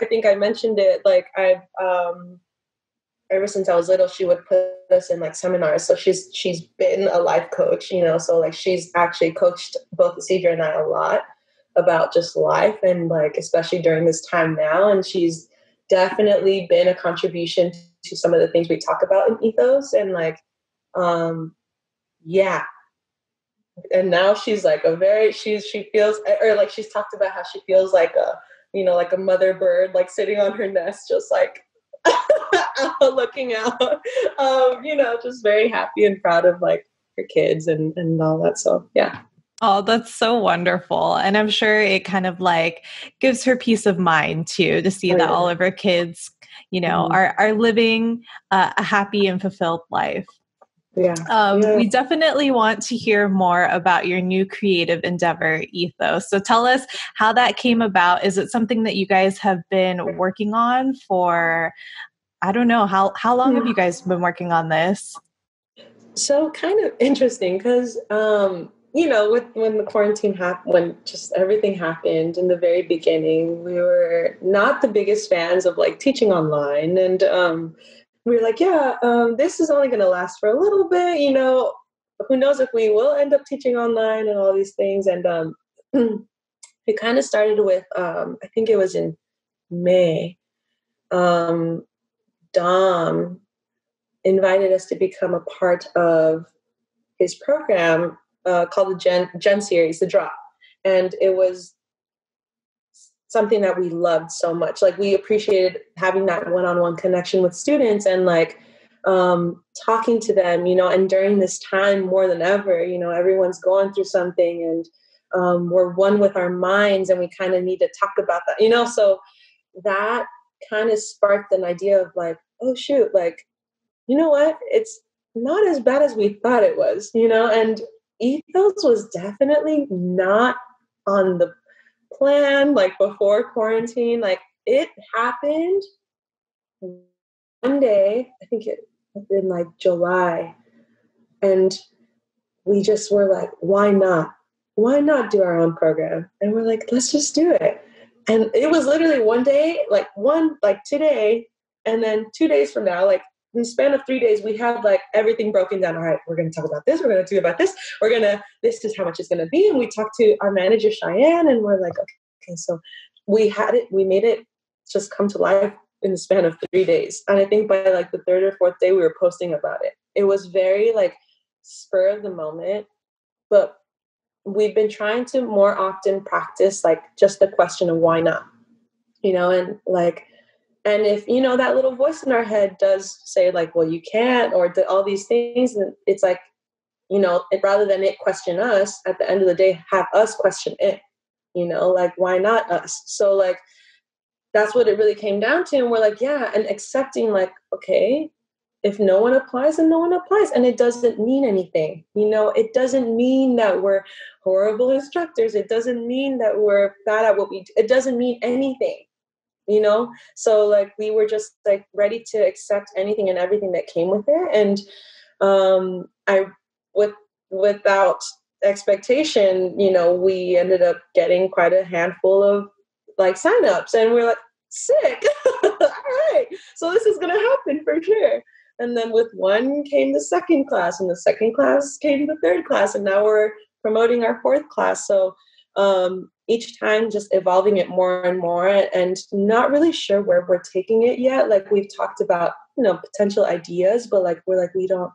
I think I mentioned it, like, I've, um, ever since I was little, she would put us in like seminars. So she's she's been a life coach, you know. So like she's actually coached both Isidro and I a lot about just life and like especially during this time now. And she's definitely been a contribution to some of the things we talk about in ethos and like um yeah and now she's like a very she's she feels or like she's talked about how she feels like a you know like a mother bird like sitting on her nest just like (laughs) looking out. Um, you know, just very happy and proud of like her kids and and all that. So yeah. Oh, that's so wonderful. And I'm sure it kind of like gives her peace of mind too to see oh, that yeah. all of her kids, you know, mm-hmm. are are living uh, a happy and fulfilled life. Yeah. Um, yeah. We definitely want to hear more about your new creative endeavor, Ethos. So tell us how that came about. Is it something that you guys have been working on for I don't know how how long have you guys been working on this? So kind of interesting because um, you know, with when the quarantine happened, when just everything happened in the very beginning, we were not the biggest fans of like teaching online, and um, we were like, yeah, um, this is only going to last for a little bit, you know. Who knows if we will end up teaching online and all these things? And um, it kind of started with, um, I think it was in May. Um, Dom invited us to become a part of his program uh, called the Gen, Gen series, The Drop. And it was something that we loved so much. Like we appreciated having that one-on-one connection with students and like um, talking to them, you know, and during this time more than ever, you know, everyone's going through something and um, we're one with our minds and we kind of need to talk about that, you know, so that kind of sparked an idea of like, oh shoot, like, you know what? It's not as bad as we thought it was, you know, and ethos was definitely not on the plan like before quarantine. Like it happened one day, I think it in like July, and we just were like, why not? Why not do our own program? And we're like, let's just do it. And it was literally one day, like one, like today, and then two days from now, like in the span of three days, we had like everything broken down. All right, we're going to talk about this. We're going to do about this. We're going to, this is how much it's going to be. And we talked to our manager, Cheyenne, and we're like, okay, okay, so we had it, we made it just come to life in the span of three days. And I think by like the third or fourth day, we were posting about it. It was very like spur of the moment, but we've been trying to more often practice like just the question of why not, you know, and like, and if you know that little voice in our head does say like, well, you can't, or all these things, and it's like, you know, rather than it question us, at the end of the day, have us question it. You know, like why not us? So like that's what it really came down to. And we're like, yeah, and accepting, like, okay, if no one applies, then no one applies. And it doesn't mean anything. You know, it doesn't mean that we're horrible instructors. It doesn't mean that we're bad at what we do. It doesn't mean anything. You know? So like we were just like ready to accept anything and everything that came with it. And um I with without expectation, you know, we ended up getting quite a handful of like signups and we're like sick. (laughs) All right. So this is to happen for sure. And then with one came the second class, and the second class came the third class, and now we're promoting our fourth class. So um, each time just evolving it more and more, and not really sure where we're taking it yet. Like we've talked about, you know, potential ideas, but like we're like we don't,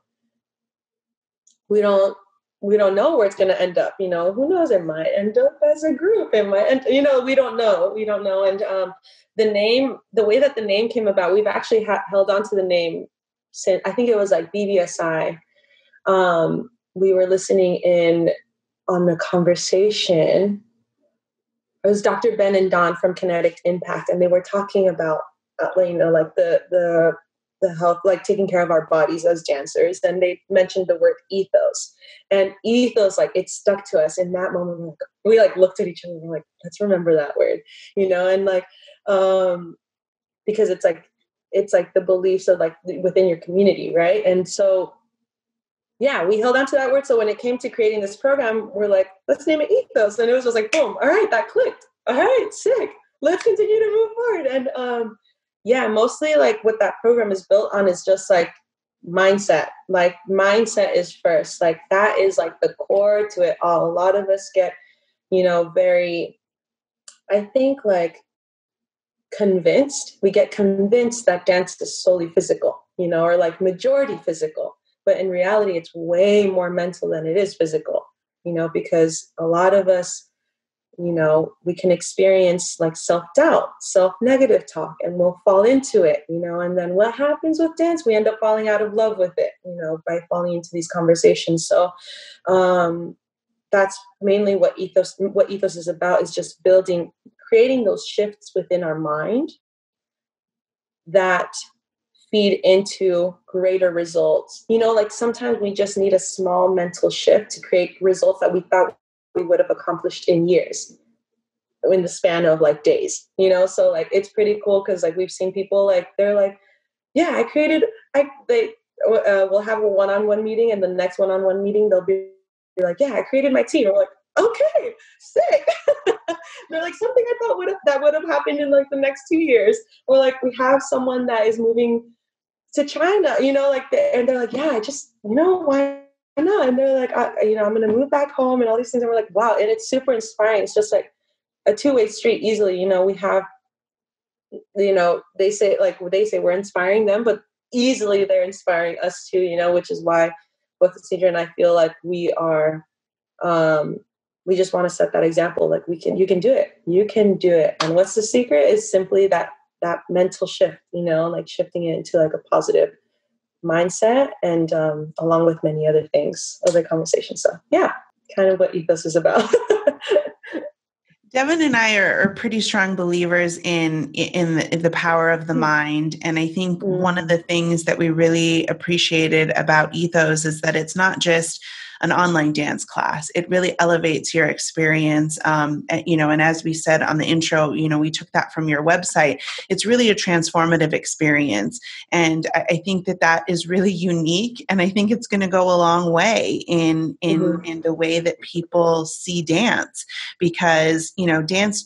we don't we don't know where it's going to end up you know? Who knows? It might end up as a group. It might and you know we don't know. We don't know. And um, the name the way that the name came about we've actually ha- held on to the name since i think it was like bbsi um, we were listening in on the conversation it was dr ben and don from kinetic impact and they were talking about uh, you know like the the the health, like taking care of our bodies as dancers. And they mentioned the word ethos. And ethos, like it stuck to us in that moment. Like, we like looked at each other and like, let's remember that word, you know, and like um because it's like it's like the beliefs of like within your community, right? And so yeah, we held on to that word. So when it came to creating this program, we're like, let's name it ethos. And it was just like, boom, all right, that clicked. All right, sick. Let's continue to move forward. And um yeah, mostly like what that program is built on is just like mindset. Like mindset is first. Like that is like the core to it all. A lot of us get, you know, very I think like convinced. We get convinced that dance is solely physical, you know, or like majority physical. But in reality, it's way more mental than it is physical, you know, because a lot of us you know we can experience like self-doubt self-negative talk and we'll fall into it you know and then what happens with dance? We end up falling out of love with it you know by falling into these conversations. So um that's mainly what ethos what ethos is about is just building creating those shifts within our mind that feed into greater results. You know like sometimes we just need a small mental shift to create results that we thought we would have accomplished in years in the span of like days you know? So like it's pretty cool because like we've seen people like they're like yeah i created i they uh, we'll have a one-on-one meeting and the next one-on-one meeting they'll be like yeah i created my team we're like okay sick. (laughs) They're like something i thought would have that would have happened in like the next two years. Or like we have someone that is moving to china you know like they, and they're like yeah i just you know why not? And they're like, you know, I'm going to move back home and all these things. And we're like, wow. And it's super inspiring. It's just like a two way street easily. You know, we have, you know, they say, like, they say we're inspiring them, but easily they're inspiring us too, you know, which is why both Isidro and I feel like we are, um, we just want to set that example. Like, we can, you can do it. You can do it. And what's the secret is simply that, that mental shift, you know, like shifting it into like a positive mindset and um, along with many other things, other conversations. So yeah, kind of what ethos is about. (laughs) Devin and I are, are, pretty strong believers in in the, in the power of the mm. mind, and I think mm. one of the things that we really appreciated about Ethos is that it's not just an online dance class. It really elevates your experience. Um, and, you know, and as we said on the intro, you know, we took that from your website. It's really a transformative experience, and I, I think that that is really unique. And I think it's going to go a long way in in mm-hmm. in the way that people see dance, because you know, dance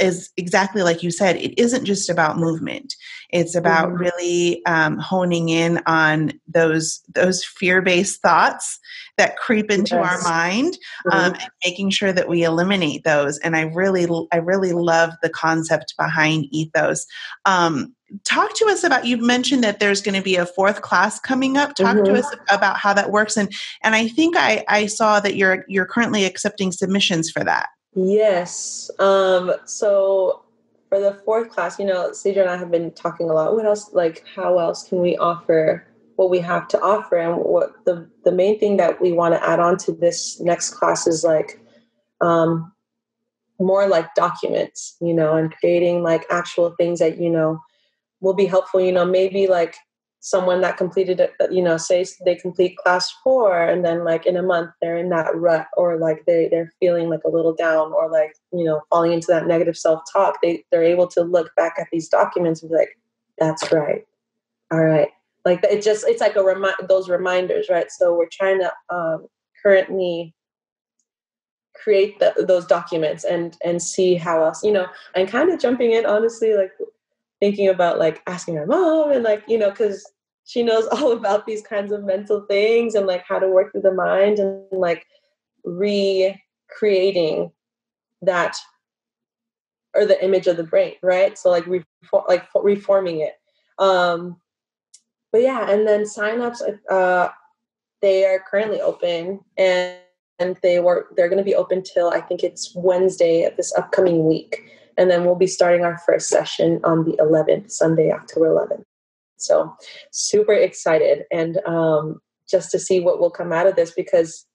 is exactly like you said it isn't just about movement it's about mm-hmm. really um, honing in on those those fear-based thoughts that creep into yes. our mind um, mm-hmm. and making sure that we eliminate those and i really i really love the concept behind ethos um, talk to us about you've mentioned that there's going to be a fourth class coming up talk mm-hmm. to us about how that works and and i think i i saw that you're you're currently accepting submissions for that Yes. Um, so for the fourth class, you know, Cedra and I have been talking a lot. What else, like, how else can we offer what we have to offer? And what the, the main thing that we want to add on to this next class is like um, more like documents, you know, and creating like actual things that, you know, will be helpful, you know, maybe like someone that completed it, you know, say they complete class four and then like in a month they're in that rut or like they, they're feeling like a little down or like, you know, falling into that negative self-talk, they, they're able to look back at these documents and be like, that's right. All right. Like it just, it's like a remind those reminders, right? So we're trying to um, currently create the, those documents and, and see how else, you know, and kind of jumping in honestly, like thinking about like asking my mom and like you know because she knows (laughs) all about these kinds of mental things and like how to work through the mind and like recreating that or the image of the brain right? So like reform, like reforming it. Um but yeah and then signups uh they are currently open and and they were they're going to be open till i think it's wednesday of this upcoming week. And then we'll be starting our first session on the 11th sunday october 11th so super excited and um, just to see what will come out of this because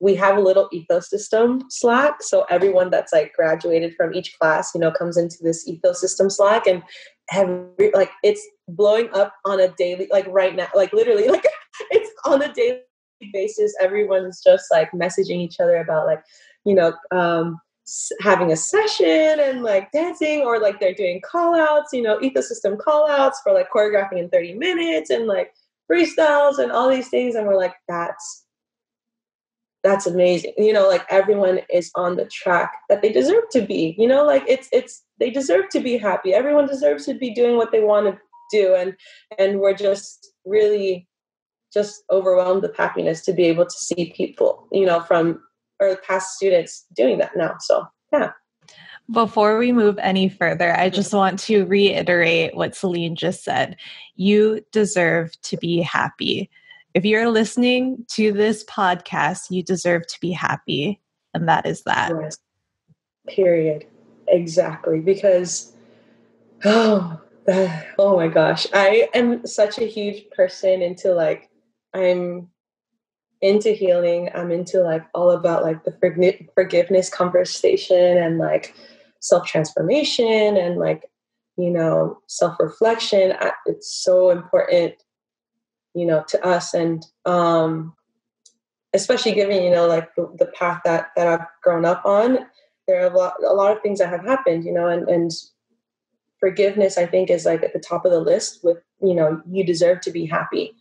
we have a little ecosystem slack so everyone that's like graduated from each class you know comes into this ecosystem slack and every like it's blowing up on a daily like right now like literally (laughs) like it's on a daily basis everyone's just like messaging each other about like you know um having a session and like dancing or like they're doing call outs, you know, ecosystem call outs for like choreographing in 30 minutes and like freestyles and all these things. And we're like, that's that's amazing. You know, like everyone is on the track that they deserve to be. You know, like it's it's they deserve to be happy. Everyone deserves to be doing what they want to do. And and we're just really just overwhelmed with happiness to be able to see people, you know, from or past students doing that now. So yeah. Before we move any further, I just want to reiterate what Selene just said. You deserve to be happy. If you're listening to this podcast, you deserve to be happy. And that is that. Yes. Period. Exactly. Because, oh, that, (sighs) oh my gosh, I am such a huge person into like, I'm into healing. I'm into like all about like the forgiveness conversation and like self transformation and like, you know, self reflection. It's so important, you know, to us. And, um, especially given, you know, like the, the path that, that I've grown up on, there are a lot, a lot of things that have happened, you know, and, and forgiveness, I think is like at the top of the list with, you know, you deserve to be happy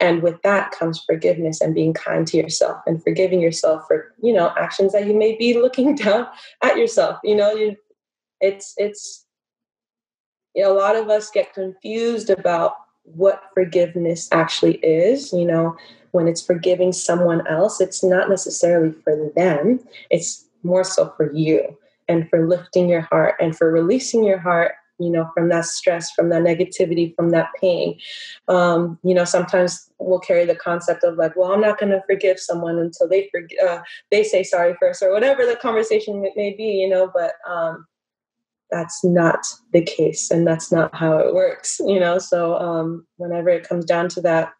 and with that comes forgiveness and being kind to yourself and forgiving yourself for you know actions that you may be (laughs) looking down at yourself you know you it's it's you know, a lot of us get confused about what forgiveness actually is you know. When it's forgiving someone else it's not necessarily for them it's more so for you and for lifting your heart and for releasing your heart you know, from that stress, from that negativity, from that pain. Um, you know, sometimes we'll carry the concept of like, well, I'm not going to forgive someone until they forg- uh, they say sorry first, or whatever the conversation may be. You know, but um, that's not the case and that's not how it works you know so um, whenever it comes down to that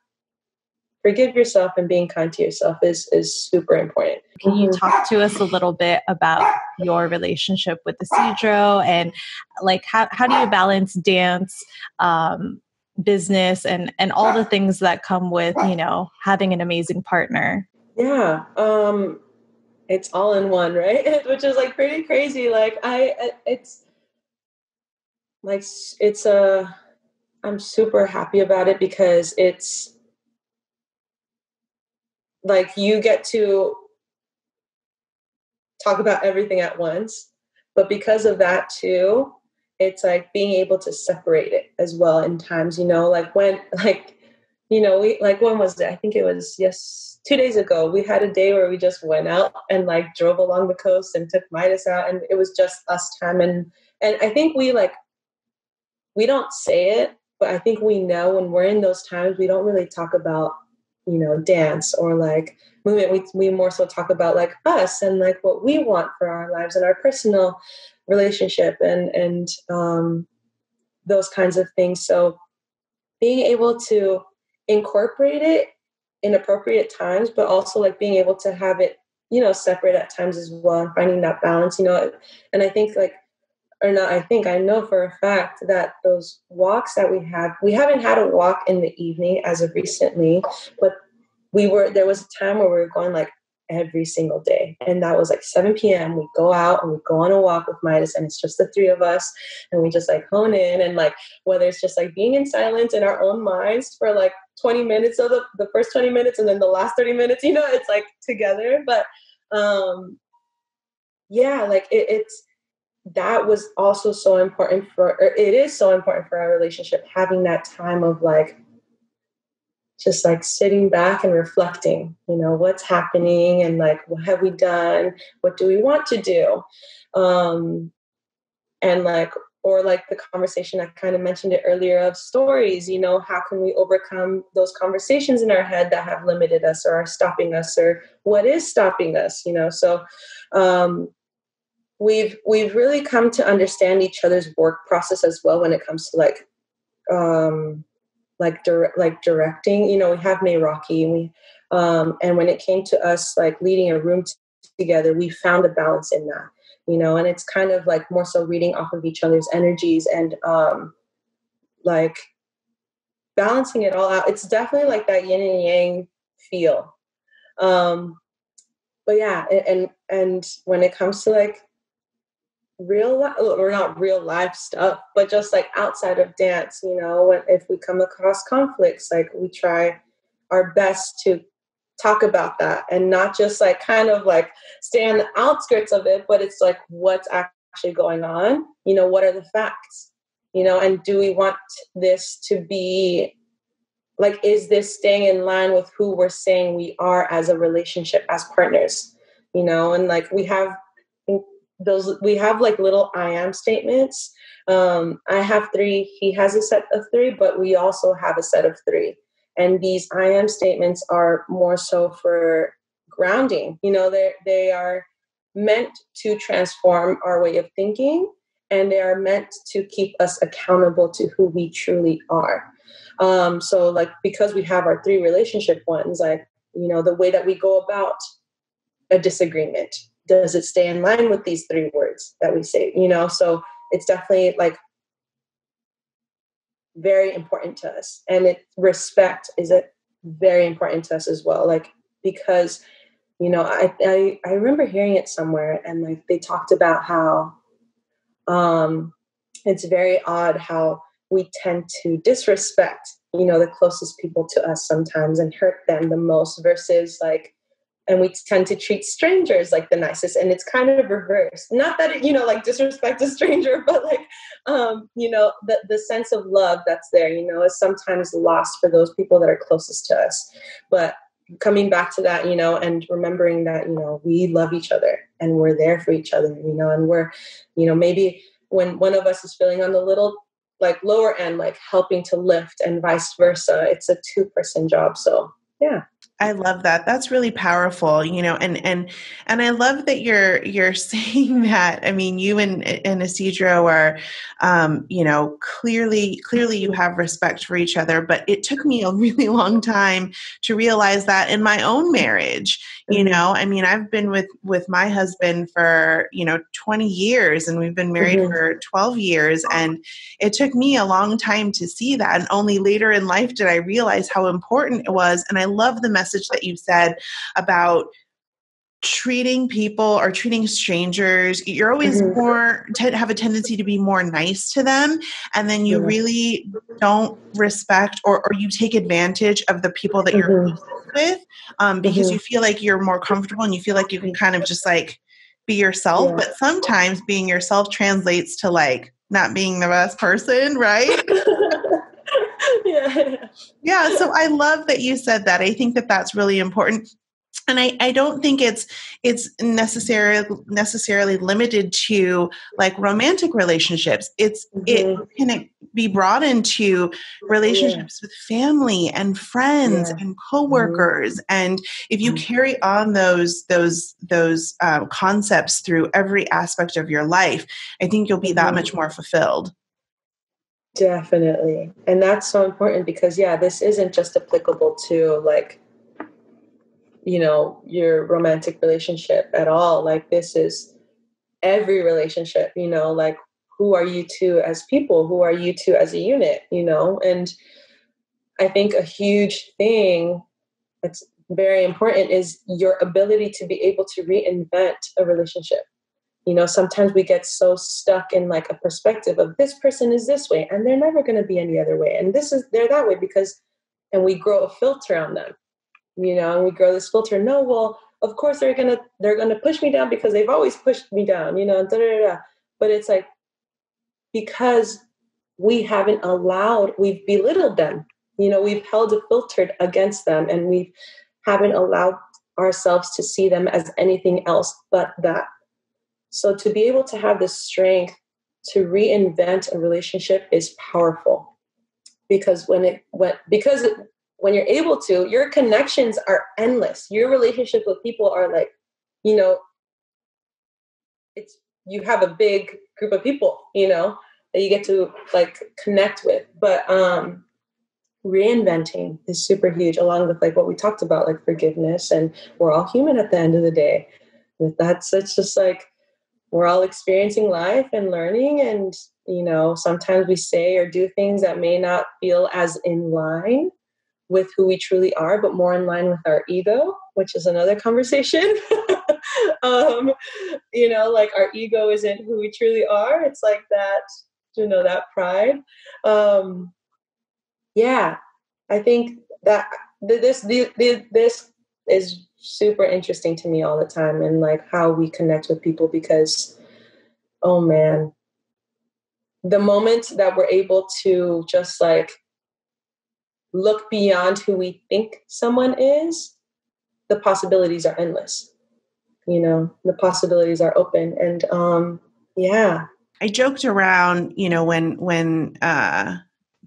forgive yourself and being kind to yourself is is super important. Can you mm-hmm. talk to us a little bit about your relationship with Isidro and like how, how do you balance dance um, business and and all the things that come with you know having an amazing partner? Yeah um it's all in one right? (laughs) Which is like pretty crazy. Like i it's like it's a i'm super happy about it because it's like you get to talk about everything at once but because of that too it's like being able to separate it as well in times you know like when (laughs) like you know we like when was it? I think it was yes two days ago. We had a day where we just went out and like drove along the coast and took midas out and it was just us time and and i think we like we don't say it but i think we know when we're in those times we don't really talk about you know dance or like movement. We, we more so talk about like us and like what we want for our lives and our personal relationship and and um, those kinds of things. So being able to incorporate it in appropriate times but also like being able to have it you know separate at times as well and finding that balance you know and i think like or not i think i know for a fact that those walks that we have we haven't had a walk in the evening as of recently but we were there was a time where we were going like every single day. And that was like 7 p.m. We go out and we go on a walk with Midas, and it's just the three of us. And we just like hone in and like whether it's just like being in silence in our own minds for like 20 minutes of the, the first 20 minutes and then the last 30 minutes, you know, it's like together. But um yeah, like it, it's that was also so important for it is so important for our relationship having that time of like just like sitting back and reflecting, you know, what's happening and like what have we done? What do we want to do? Um, and like, or like the conversation I kind of mentioned it earlier of stories, you know, how can we overcome those conversations in our head that have limited us or are stopping us or what is stopping us, you know? So um, we've we've really come to understand each other's work process as well when it comes to like um like dir- like directing. You know, we have May Rocky, and we um, and when it came to us like leading a room t- together, we found a balance in that. You know, and it's kind of like more so reading off of each other's energies and um, like balancing it all out. It's definitely like that yin and yang feel. Um, but yeah, and and when it comes to like real life or not real life stuff but just like outside of dance you know if we come across conflicts like we try our best to talk about that and not just like kind of like stay on the outskirts of it but it's like what's actually going on you know what are the facts you know and do we want this to be like is this staying in line with who we're saying we are as a relationship as partners you know and like we have those we have like little I am statements. Um, I have three. He has a set of three, but we also have a set of three. And these I am statements are more so for grounding. You know, they they are meant to transform our way of thinking, and they are meant to keep us accountable to who we truly are. Um, so, like because we have our three relationship ones, like you know, the way that we go about a disagreement does it stay in line with these three words that we say you know? So it's definitely like very important to us. And it respect is it very important to us as well. Like because you know I, I i remember hearing it somewhere and like they talked about how um it's very odd how we tend to disrespect you know the closest people to us sometimes and hurt them the most versus like and we tend to treat strangers like the nicest and it's kind of reversed. Not that it, you know like disrespect a stranger (laughs) but like um you know the, the sense of love that's there you know is sometimes lost for those people that are closest to us. But coming back to that you know and remembering that you know we love each other and we're there for each other you know and we're you know maybe when one of us is feeling on the little like lower end like helping to lift and vice versa it's a two person job. So yeah I love that. That's really powerful, you know, and and and I love that you're you're (laughs) saying that. I mean, you and and Isidro are, um, you know, clearly clearly you have respect for each other. But it took me a (laughs) really long time to realize that in my own marriage. You mm-hmm. know, I mean, I've been with with my husband for you know twenty years, and we've been married mm-hmm. for twelve years, and it took me a long time to see that, and only later in life did I realize how important it was. And I love the message message that you said about treating people or treating strangers you're always mm-hmm. more to have a tendency to be more nice to them and then you really don't respect or, or you take advantage of the people that you're mm-hmm. with um, because mm-hmm. you feel like you're more comfortable and you feel like you can kind of just like be yourself yeah. but sometimes being yourself translates to like not being the best person right (laughs) yeah. (laughs) yeah. So I love that you said that. I think that that's really important and I, I don't think it's it's necessarily necessarily limited to like romantic relationships it's mm-hmm. it can be brought into relationships yeah. with family and friends yeah. and coworkers mm-hmm. and if you mm-hmm. carry on those those those um, concepts through every aspect of your life i think you'll be that much mm-hmm. more fulfilled Definitely. And that's so important because, yeah, this isn't just applicable to like, you know, your romantic relationship at all. Like, this is every relationship, you know, like, who are you two as people? Who are you two as a unit, you know? And I think a huge thing that's very important is your ability to be able to reinvent a relationship you know sometimes we get so stuck in like a perspective of this person is this way and they're never going to be any other way and this is they're that way because and we grow a filter on them you know and we grow this filter no well of course they're gonna they're gonna push me down because they've always pushed me down you know da, da, da. but it's like because we haven't allowed we've belittled them you know we've held a filter against them and we haven't allowed ourselves to see them as anything else but that so to be able to have the strength to reinvent a relationship is powerful because when it when because when you're able to, your connections are endless. Your relationship with people are like, you know, it's you have a big group of people, you know, that you get to like connect with. But um reinventing is super huge along with like what we talked about like forgiveness and we're all human at the end of the day that's it's just like we're all experiencing life and learning and you know sometimes we say or do things that may not feel as in line with who we truly are but more in line with our ego which is another (laughs) conversation. (laughs) Um, you know like our ego isn't who we truly are. It's like that you know that pride. Um, yeah i think that this this this is super interesting to me all the time and like how we connect with people because oh man. The moment that we're able to just like look beyond who we think someone is the possibilities are endless. You know the possibilities are open and um yeah. I joked around you know when when uh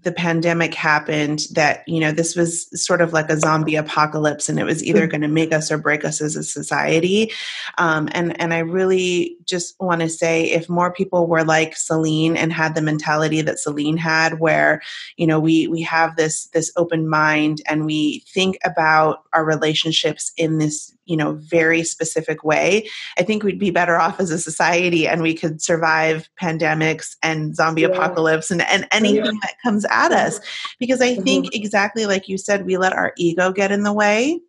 the pandemic happened that you know this was sort of like a zombie apocalypse and it was either mm. going to make us or break us as a society um, and and i really just want to say if more people were like Selene and had the mentality that Selene had where you know we we have this this open mind and we think about our relationships in this you know very specific way i think we'd be better off as a society and we could survive pandemics and zombie yeah. apocalypse and, and anything yeah. that comes at us because i mm-hmm. think exactly like you said we let our ego get in the way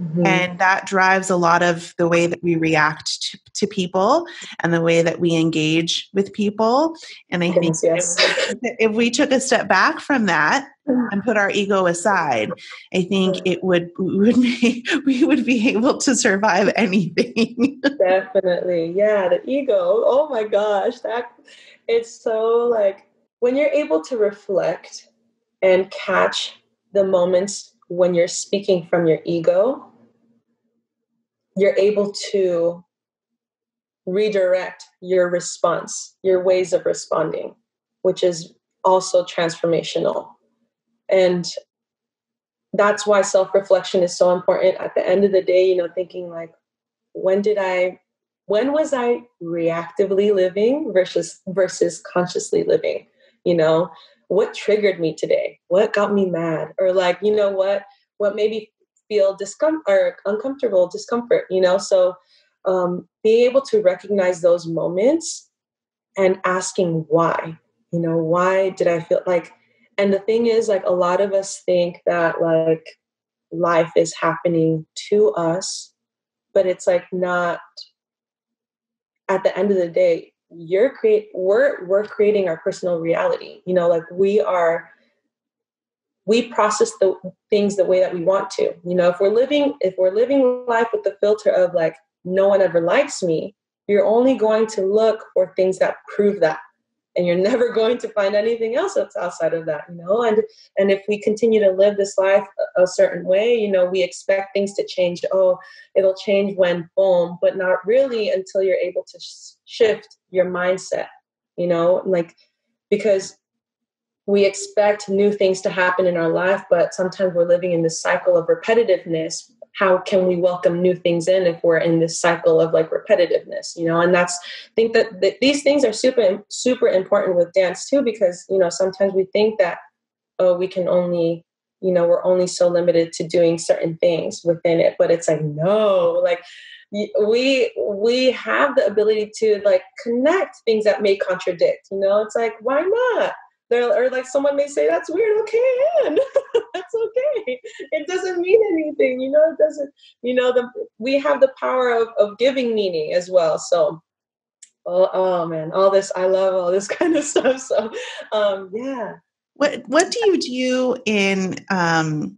Mm-hmm. And that drives a lot of the way that we react to, to, people and the way that we engage with people. And I think yes. If, if, we took a step back from that and put our ego aside, I think it would would be (laughs) we would be able to survive anything. (laughs) Definitely, yeah. The ego. Oh my gosh, that it's so like when you're able to reflect and catch the moments when you're speaking from your ego you're able to redirect your response, your ways of responding, which is also transformational. And that's why self-reflection is so important. At the end of the day you know thinking like when did i when was i reactively living versus versus consciously living? You know what triggered me today? What got me mad? Or like you know what what made me feel discomfort or uncomfortable discomfort you know? So um, being able to recognize those moments and asking why you know why did i feel like and the thing is like a lot of us think that like life is happening to us but it's like not at the end of the day you're create we're we're creating our personal reality you know? Like we are we process the things the way that we want to. You know if we're living if we're living life with the filter of like no one ever likes me you're only going to look for things that prove that. And you're (laughs) never going to find anything else that's outside of that you know? And and if we continue to live this life a, certain way you know we expect things to change. Oh it'll change when boom but not really until you're able to sh- shift your mindset you know? Like because we expect new things to happen in our life but sometimes we're living in this cycle of repetitiveness. How can we welcome new things in if we're in this cycle of like repetitiveness you know? And that's i think that, that these things are super super important with dance too because you know sometimes we think that oh we can only you know we're only so limited to doing certain things within it but it's like no like we we have the ability to like connect things that may contradict you know? It's like why not or like someone may say that's weird okay and (laughs) that's okay. It doesn't mean anything you know it doesn't you know the we have the power of, of giving meaning as well so oh, oh man all this i love all this (laughs) kind of stuff so um yeah. What what do you do in um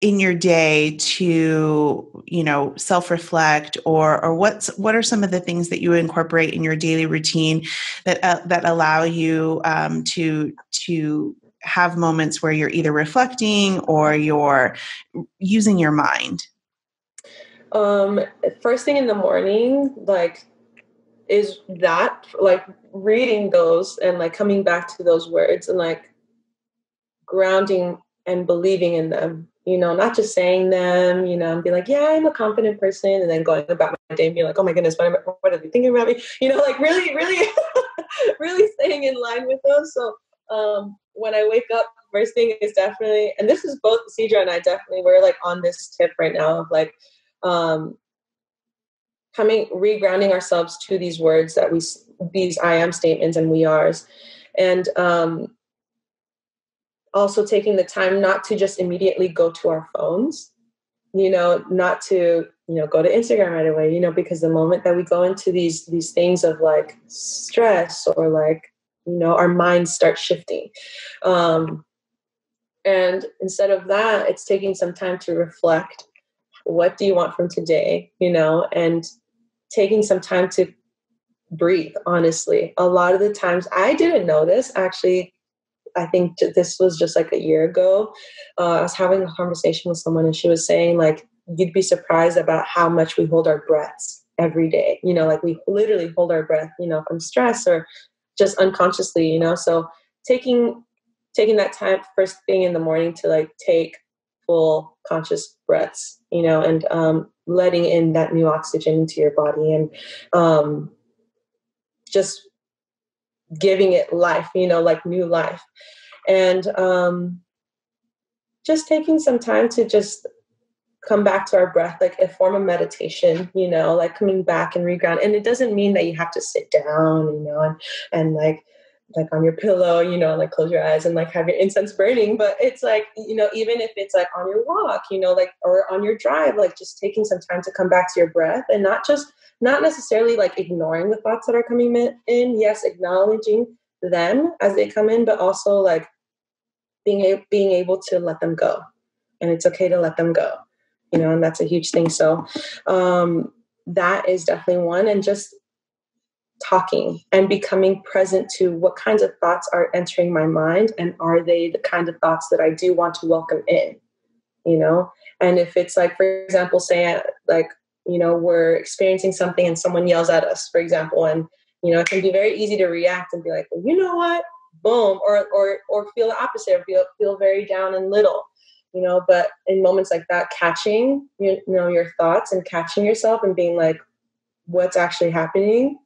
in your day to you know self-reflect or or what's what are some of the things that you incorporate in your daily routine that uh, that allow you um, to to have moments where you're either reflecting or you're using your mind? Um first thing in the morning like is that like reading those and like coming back to those words and like grounding and believing in them you know, not just saying them, you know, and be like, yeah, I'm a confident person, and then going about my day and be like, oh my goodness, what, am what are they thinking about me? (laughs) You know, like really, really, (laughs) really staying in line with those. So um, when I wake up, first thing is definitely, and this is both Isidro and I definitely, we're like on this tip right now of like um, coming, regrounding ourselves to these words that we, these I am statements and we are's. And um, also taking the time not to just immediately go to our phones you know not to you know go to instagram right away you know because the moment that we go into these these things of like stress or like you know our minds start shifting. Um and instead of that it's taking some time to reflect what do you want from today you know and taking some time to breathe honestly. A lot of the times i didn't know this actually I think this was just like a year ago. Uh, I was having a conversation with someone, and she was saying like you'd be surprised about how much we hold our breaths every day. You know, like we literally hold our breath. You know, from stress or just unconsciously. You know, so taking taking that time first thing in the morning to like take full conscious breaths. You know, and um, letting in that new oxygen into your body and um, just giving it life, you know, like new life. And um, just taking some time to just come back to our breath, like a form of meditation, you know, like coming back and reground. And it doesn't mean that you have to sit down, you know, and, and like, like on your pillow, you know, like close your eyes and like have your incense burning. But it's like, you know, even if it's like on your walk, you know, like, or on your drive, like just taking some time to come back to your breath and not just not necessarily like ignoring the thoughts that are coming in yes acknowledging them as they come in but also like being a- being able to let them go. And it's okay to let them go you know and that's a huge thing. So um that is definitely one and just talking and becoming present to what kinds of thoughts are entering my mind and are they the kind of thoughts that I do want to welcome in you know? And if it's like for example say like you know we're experiencing something and someone yells at us for example and you know it can be very easy to react and be like well you know what? Boom or or or feel the opposite or feel feel very down and little you know but in moments like that catching you know your thoughts and catching yourself and being like what's actually happening?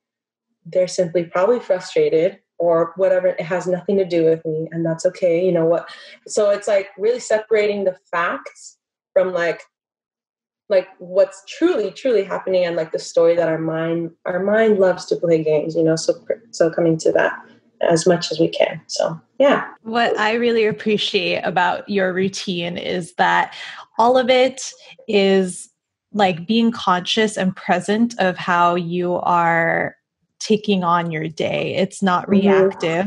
They're simply probably frustrated or whatever it has nothing to do with me and that's okay you know what? So it's like really separating the facts from like like what's truly truly happening and like the story that our mind our mind loves to play games you know so so coming to that as much as we can. So yeah. What i really appreciate about your routine is that all of it is like being conscious and present of how you are taking on your day it's not mm-hmm. reactive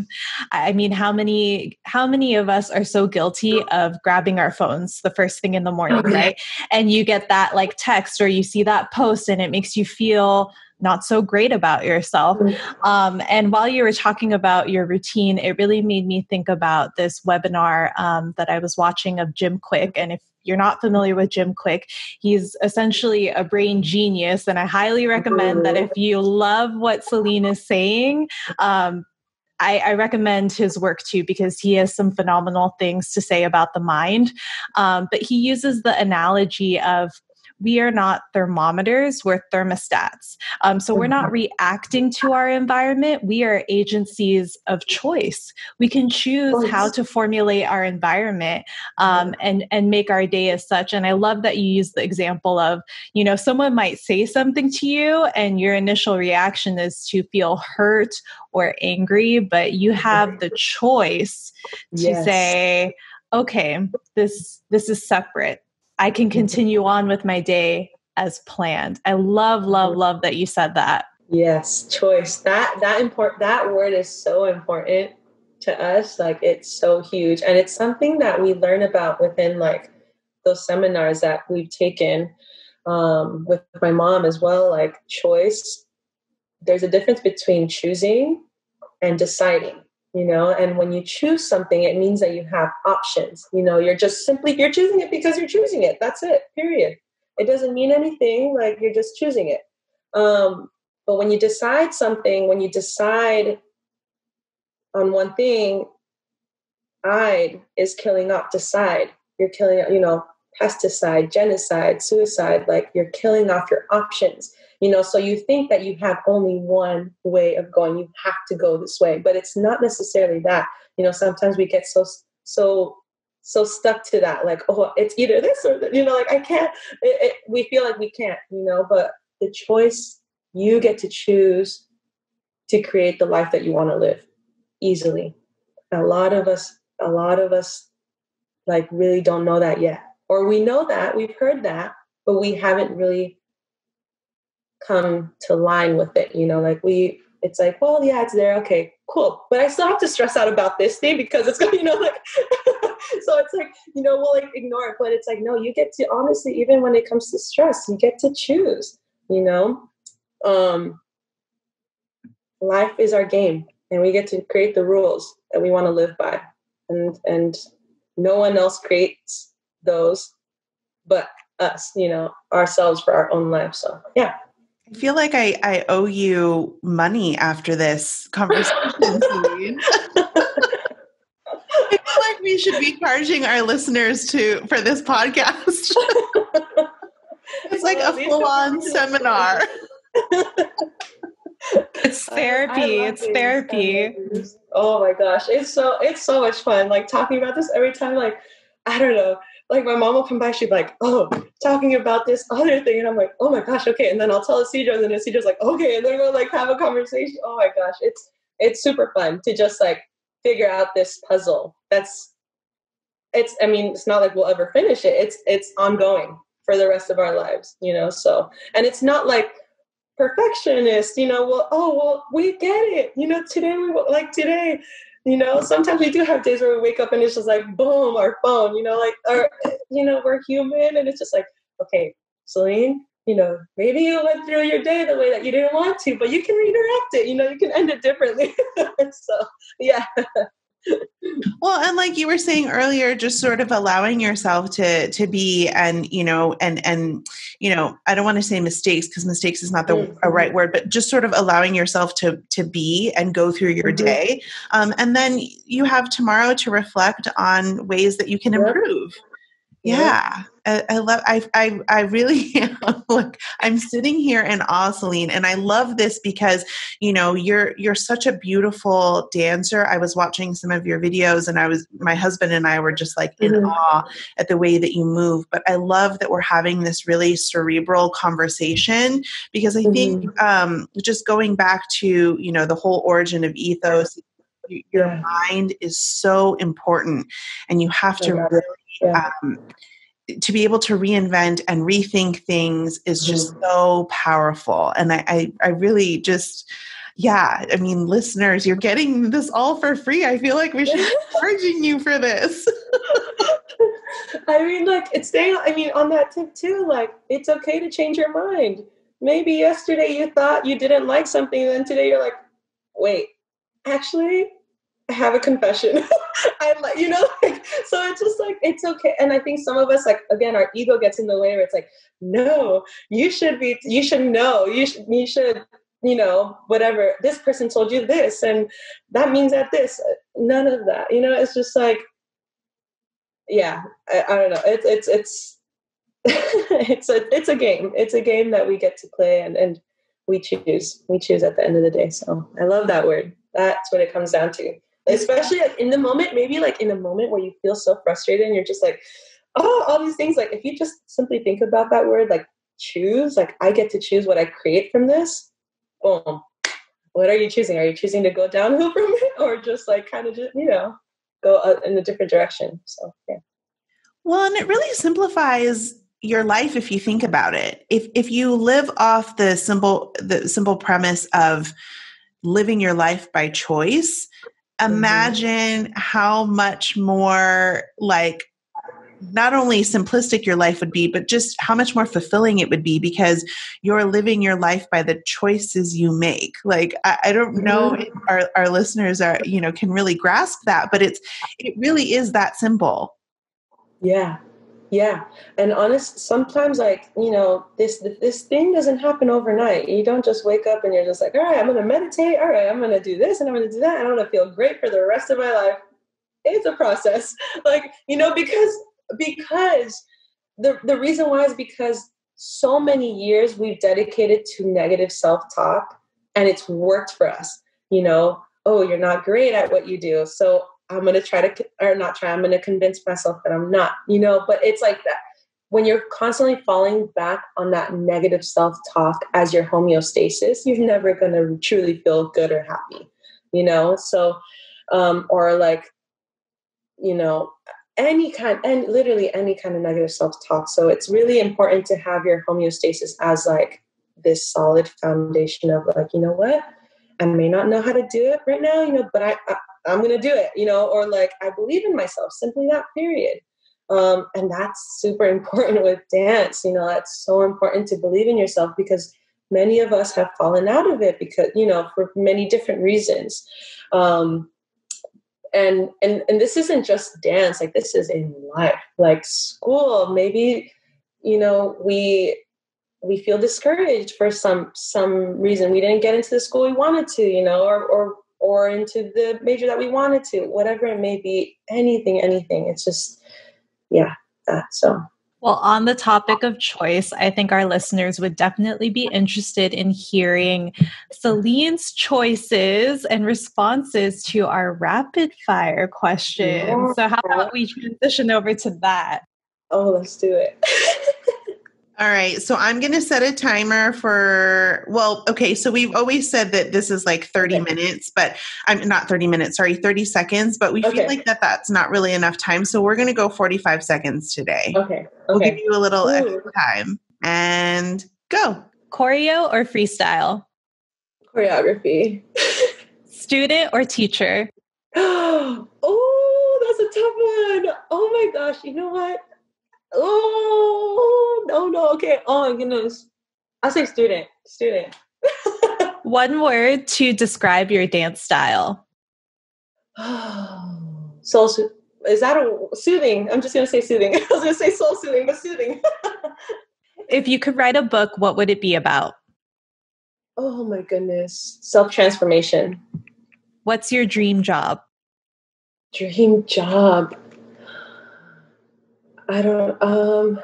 i mean how many how many of us are so guilty of grabbing our phones the first thing in the morning mm-hmm. right and you get that like text or you see that post and it makes you feel not so great about yourself. Mm-hmm. Um, and while you were talking about your routine, it really made me think about this webinar um, that I was watching of Jim Kwik. And if you're not familiar with Jim Kwik, he's essentially a brain genius. And I highly recommend that if you love what Selene is saying, um, I, I, recommend his work too because he has some phenomenal things to say about the mind. Um, but he uses the analogy of we are not thermometers, we're thermostats. Um, so we're not mm-hmm. reacting to our environment, we are agencies of choice. We can choose how to formulate our environment um, mm-hmm. and, and make our day as such. And I love that you use the example of, you know, someone might say something to you and your initial reaction is to feel hurt or angry, but you have the choice to yes. say, okay, this this is separate I can mm-hmm. continue on with my day as planned. I love, love, mm-hmm. love that you said that. Yes, choice. That that important that word is so important to us. Like it's so huge. And it's something that we learn about within like those seminars that we've taken um, with my mom as well. Like choice. There's a difference between choosing and deciding you know and when you choose something it means that you have options. You know you're just simply you're choosing it because you're choosing it. That's it period. It doesn't mean anything like you're just choosing it. Um, but when you decide something when you decide on one thing i is killing off decide. You're killing you know pesticide genocide suicide like you're killing off your options you know? So you think that you have only one way of going you have to go this way but it's not necessarily that you know? Sometimes we get so so so stuck to that like oh it's either this or that you know? Like i can't it, it, we feel like we can't you know? But the choice you get to choose to create the life that you want to live easily. A lot of us a lot of us like really don't know that yet or we know that we've heard that but we haven't really come to line with it you know like we it's like well yeah it's there okay cool. But i still have to stress out about this thing because it's (laughs) you know like (laughs) so it's like you know we'll like ignore it but it's like no you get to honestly even when it comes to stress you get to choose you know? Um life is our game and we get to create the rules that we want to live by and and no one else creates those but us you know ourselves for our own life so yeah I feel like I, I owe you money after this conversation. (laughs) I feel like we should be charging our listeners to for this podcast. (laughs) it's like well, a full-on seminar. it's (laughs) therapy. It's therapy. Oh my gosh, it's so it's so much fun. Like talking about this every time. Like I don't know like my mom will come by, she'd be like, oh, talking about this other thing. And I'm like, oh my gosh, okay. And then I'll tell Isidro and then Isidro's like, okay. And then we'll like have a conversation. Oh my gosh. It's it's super fun to just like figure out this puzzle. That's it's I mean, it's not like we'll ever finish it. It's it's ongoing for the rest of our lives, you know. So and it's not like perfectionist, you know, well, oh well, we get it. You know, today we like today you know sometimes we do have days where we wake up and it's just like boom our phone you know like or you know we're human and it's just like okay Selene you know maybe you went through your day the way that you didn't want to but you can redirect it you know you can end it differently. (laughs) So yeah well and like you were saying earlier just sort of allowing yourself to to be and you know and and you know i don't want to say mistakes because mistakes is not the mm-hmm. a right word but just sort of allowing yourself to to be and go through your mm-hmm. day um, and then you have tomorrow to reflect on ways that you can improve Yeah. I, I love I I I really (laughs) am look I'm sitting here in awe, Selene, and I love this because you know you're you're such a beautiful dancer. I was watching some of your videos and I was my husband and I were just like in mm-hmm. awe at the way that you move. But I love that we're having this really cerebral conversation because I mm-hmm. think um, just going back to you know the whole origin of ethos your yeah. mind is so important and you have to really yeah. um, to be able to reinvent and rethink things is just mm. so powerful. And I, I, I really just yeah i mean listeners you're getting this all for free. I feel like we should be (laughs) charging you for this. (laughs) I mean like it's staying i mean on that tip too like it's okay to change your mind. Maybe yesterday you thought you didn't like something and then today you're like wait actually have a confession. (laughs) I like, you know, like, so it's just like, it's okay. And I think some of us, like, again, our ego gets in the way where it's like, no, you should be, you should know, you should, you should, you know, whatever, this person told you this, and that means that this, uh, none of that, you know, it's just like, yeah, I, I don't know. It's, it's, it's, (laughs) it's a, it's a game. It's a game that we get to play and, and we choose, we choose at the end of the day. So I love that word. That's what it comes down to especially like in the moment maybe like in a moment where you feel so frustrated and you're just like oh all these things like if you just simply think about that word like choose like i get to choose what i create from this boom. What are you choosing? Are you choosing to go downhill (laughs) from it or just like kind of just you know go uh, in a different direction? So yeah. Well and it really simplifies your life if you think about it. If if you live off the simple the simple premise of living your life by choice. Imagine mm-hmm. how much more like not only simplistic your life would be, but just how much more fulfilling it would be because you're living your life by the choices you make. Like I, I don't know mm-hmm. if our, our listeners are, you know, can really grasp that, but it's it really is that simple. Yeah. Yeah, and honest, sometimes like you know, this this thing doesn't happen overnight. You don't just wake up and you're just like, all right, I'm gonna meditate. All right, I'm gonna do this and I'm gonna do that. And I'm gonna feel great for the rest of my life. It's a process, (laughs) like you know, because because the the reason why is because so many years we've dedicated to negative self talk, and it's worked for us. You know, oh, you're not great at what you do, so I'm going to try to, or not try, I'm going to convince myself that I'm not, you know, but it's like that. When you're constantly falling back on that negative self talk as your homeostasis, you're never going to truly feel good or happy, you know? So, um, or like, you know, any kind, and literally any kind of negative self talk. So it's really important to have your homeostasis as like this solid foundation of like, you know what? I may not know how to do it right now, you know, but I, I I'm going to do it, you know, or like, I believe in myself, simply that period. Um, and that's super important with dance, you know, that's so important to believe in yourself because many of us have fallen out of it because, you know, for many different reasons. Um, and, and, and this isn't just dance, like this is in life, like school, maybe, you know, we, we feel discouraged for some some reason we didn't get into the school we wanted to you know or or or into the major that we wanted to, whatever it may be, anything, anything. It's just, yeah. So. Well, on the topic of choice, I think our listeners would definitely be interested in hearing Selene's choices and responses to our rapid fire question. So, how about we transition over to that? Oh, let's do it. (laughs) All right. So I'm going to set a timer for, well, okay. So we've always said that this is like 30 okay. minutes, but I'm not 30 minutes, sorry, 30 seconds, but we okay. feel like that that's not really enough time. So we're going to go 45 seconds today. Okay. okay. We'll give you a little Ooh. time and go. Choreo or freestyle? Choreography. Student or teacher? (gasps) oh, that's a tough one. Oh my gosh. You know what? Oh no no okay. Oh my goodness. I say student. Student. (laughs) One word to describe your dance style. (sighs) soul is that a soothing? I'm just gonna say soothing. (laughs) I was gonna say soul soothing, but soothing. (laughs) if you could write a book, what would it be about? Oh my goodness. Self transformation. What's your dream job? Dream job. I don't. Um.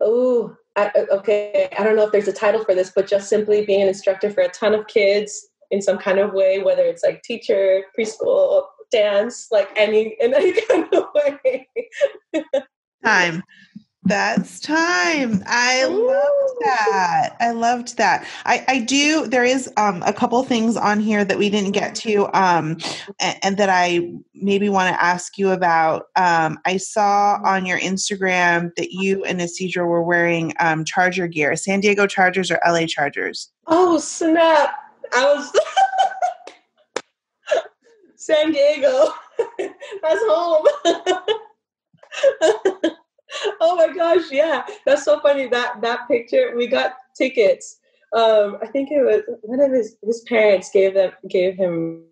Oh. I, okay. I don't know if there's a title for this, but just simply being an instructor for a ton of kids in some kind of way, whether it's like teacher, preschool, dance, like any in any (laughs) kind of way. Time. That's time. I loved that. I loved that. I, I do. There is um, a couple things on here that we didn't get to, um, and, and, that I maybe want to ask you about. Um, I saw on your Instagram that you and Isidro were wearing um, Charger gear, San Diego Chargers or LA Chargers. Oh snap! I was (laughs) San Diego. (laughs) That's home. (laughs) (laughs) oh my gosh, yeah. That's so funny. That that picture, we got tickets. Um, I think it was one of his his parents gave them gave him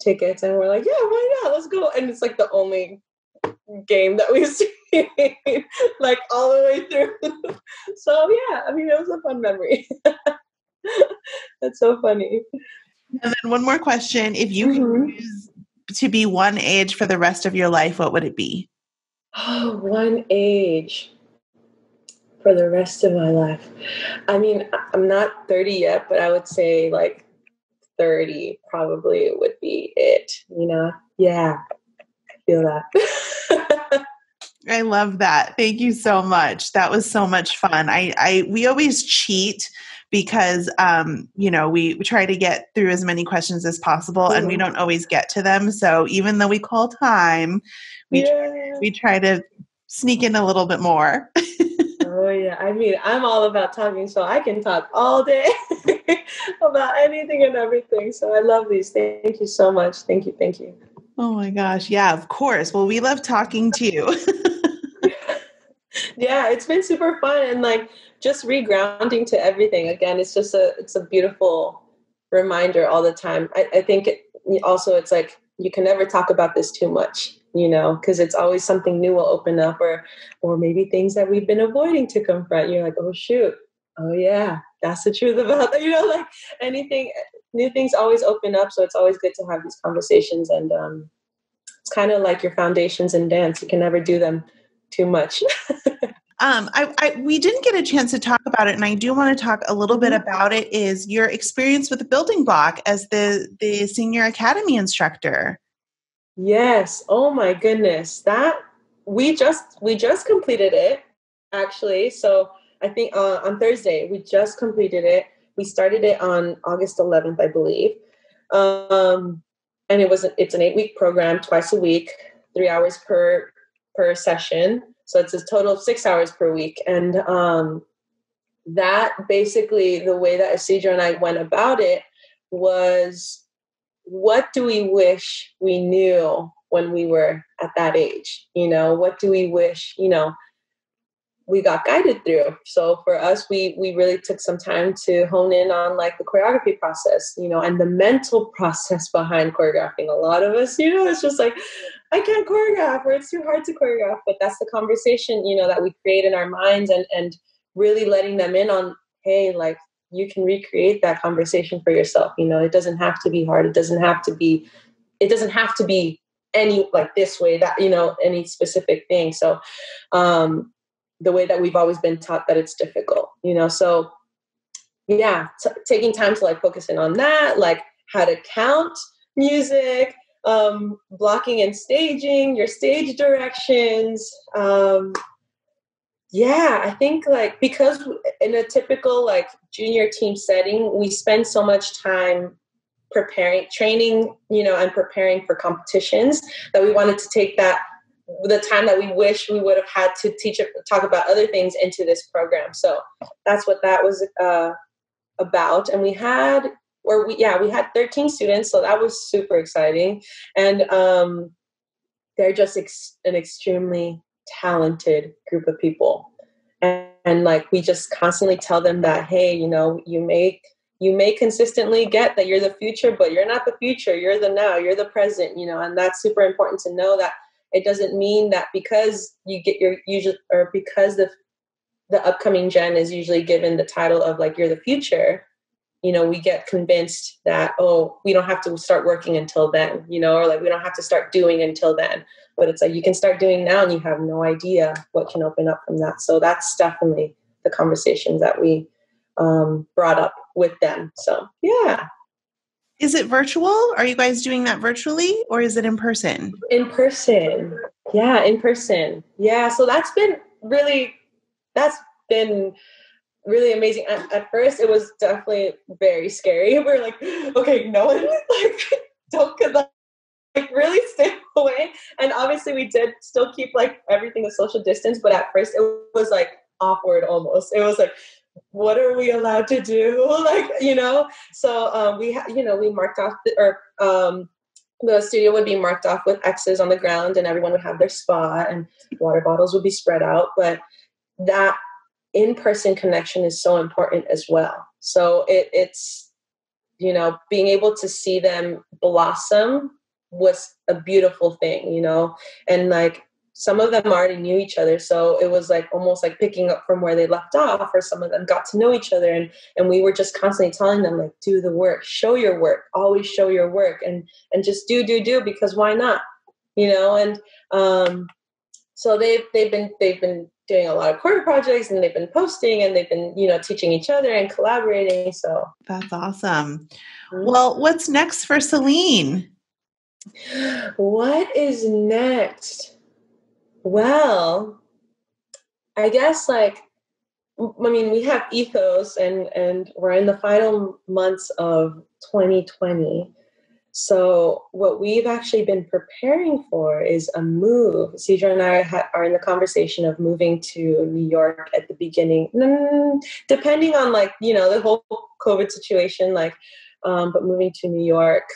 tickets and we're like, yeah, why not? Let's go. And it's like the only game that we've (laughs) seen like all the way through. (laughs) so yeah, I mean it was a fun memory. That's so funny. And then one more question. If you mm-hmm. could choose to be one age for the rest of your life, what would it be? Oh, one age for the rest of my life. I mean, I'm not 30 yet, but I would say like 30 probably would be it, you know? Yeah, I feel that. (laughs) I love that. Thank you so much. That was so much fun. I, I we always cheat because um, you know we, we try to get through as many questions as possible and we mm-hmm. don't always get to them. So even though we call time we, yeah. try, we try to sneak in a little bit more. (laughs) Oh yeah. I mean i'm all about talking so i can talk all day (laughs) about anything and everything. So i love these. Thank you so much. Thank you. Thank you. Oh my gosh. Yeah of course. Well we love talking to you (laughs) yeah it's been super fun and like just regrounding to everything. Again it's just a it's a beautiful reminder all the time. I, I think it, also it's like you can never talk about this too much you know because it's always something new will open up or or maybe things that we've been avoiding to confront. You're like oh shoot. Oh yeah. That's the truth about that. (laughs) You know like anything new things always open up so it's always good to have these conversations and um it's kind of like your foundations in dance. You can never do them too much (laughs) um, I, I, we didn't get a chance to talk about it, and I do want to talk a little bit mm-hmm. about it. Is your experience with the building block as the the senior academy instructor? Yes. Oh my goodness, that we just we just completed it actually. So I think uh, on Thursday we just completed it. We started it on August 11th, I believe, um, and it was it's an eight week program, twice a week, three hours per per session so it's a total of six hours per week. And um, that basically, the way that Isidro and I went about it was what do we wish we knew when we were at that age? You know, what do we wish, you know, we got guided through. So for us, we we really took some time to hone in on like the choreography process, you know, and the mental process behind choreographing. A lot of us, you know, it's just like I can't choreograph or it's too hard to choreograph. But that's the conversation, you know, that we create in our minds and and really letting them in on, hey, like you can recreate that conversation for yourself. You know, it doesn't have to be hard. It doesn't have to be, it doesn't have to be any like this way, that, you know, any specific thing. So um the way that we've always been taught that it's difficult, you know? So yeah, t- taking time to like focus in on that, like how to count music, um, blocking and staging, your stage directions. Um, yeah, I think like because in a typical like junior team setting, we spend so much time preparing, training, you know, and preparing for competitions that we wanted to take that the time that we wish we would have had to teach talk about other things into this program so that's what that was uh, about and we had or we yeah we had 13 students so that was super exciting. And um, they're just ex- an extremely talented group of people. And, and like we just constantly tell them that hey you know you may you may consistently get that you're the future but you're not the future you're the now you're the present you know and that's super important to know that it doesn't mean that because you get your usually or because the the upcoming gen is usually given the title of like you're the future you know we get convinced that oh we don't have to start working until then you know or like we don't have to start doing until then. But it's like you can start doing now and you have no idea what can open up from that. So that's definitely the conversations that we um, brought up with them. So yeah. Is it virtual? Are you guys doing that virtually or is it in person? In person. Yeah in person. Yeah so that's been really that's been really amazing. At, at, first, it was definitely very scary. (laughs) We are like, okay, no one (laughs) like don't like really stay (laughs) away. And obviously, we did still keep like everything a social distance. But at first, it was like awkward almost. It was like, what are we allowed to do? Like you know. So um, we ha- you know we marked off the, or um, the studio would be marked off with X's on the ground, and everyone would have their spot, and water bottles would be spread out. But that in-person connection is so important as well. So it, it's you know being able to see them blossom was a beautiful thing you know? And like some of them already knew each other so it was like almost like picking up from where they left off or some of them got to know each other and and we were just constantly telling them like do the work show your work always show your work and and just do do do because why not? You know and um so they've they've been they've been doing a lot of corporate projects and they've been posting and they've been you know teaching each other and collaborating so. That's awesome. Well what's next for Selene? What is next? Well i guess like i mean we have ethos and and we're in the final months of 2020 so, what we've actually been preparing for is a move. Isidro and I ha- are in the conversation of moving to New York at the beginning, mm, depending on like, you know, the whole COVID situation, like, um, but moving to New York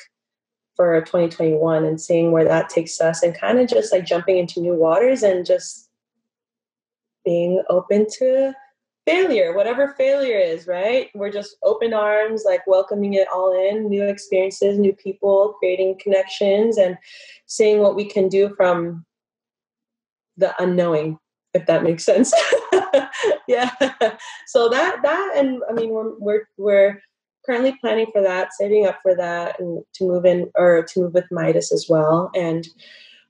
for 2021 and seeing where that takes us and kind of just like jumping into new waters and just being open to failure, whatever failure is, right? We're just open arms, like welcoming it all in, new experiences, new people, creating connections, and seeing what we can do from the unknowing, if that makes sense. (laughs) yeah. So that that and I mean we're we're we're currently planning for that, saving up for that, and to move in or to move with Midas as well. And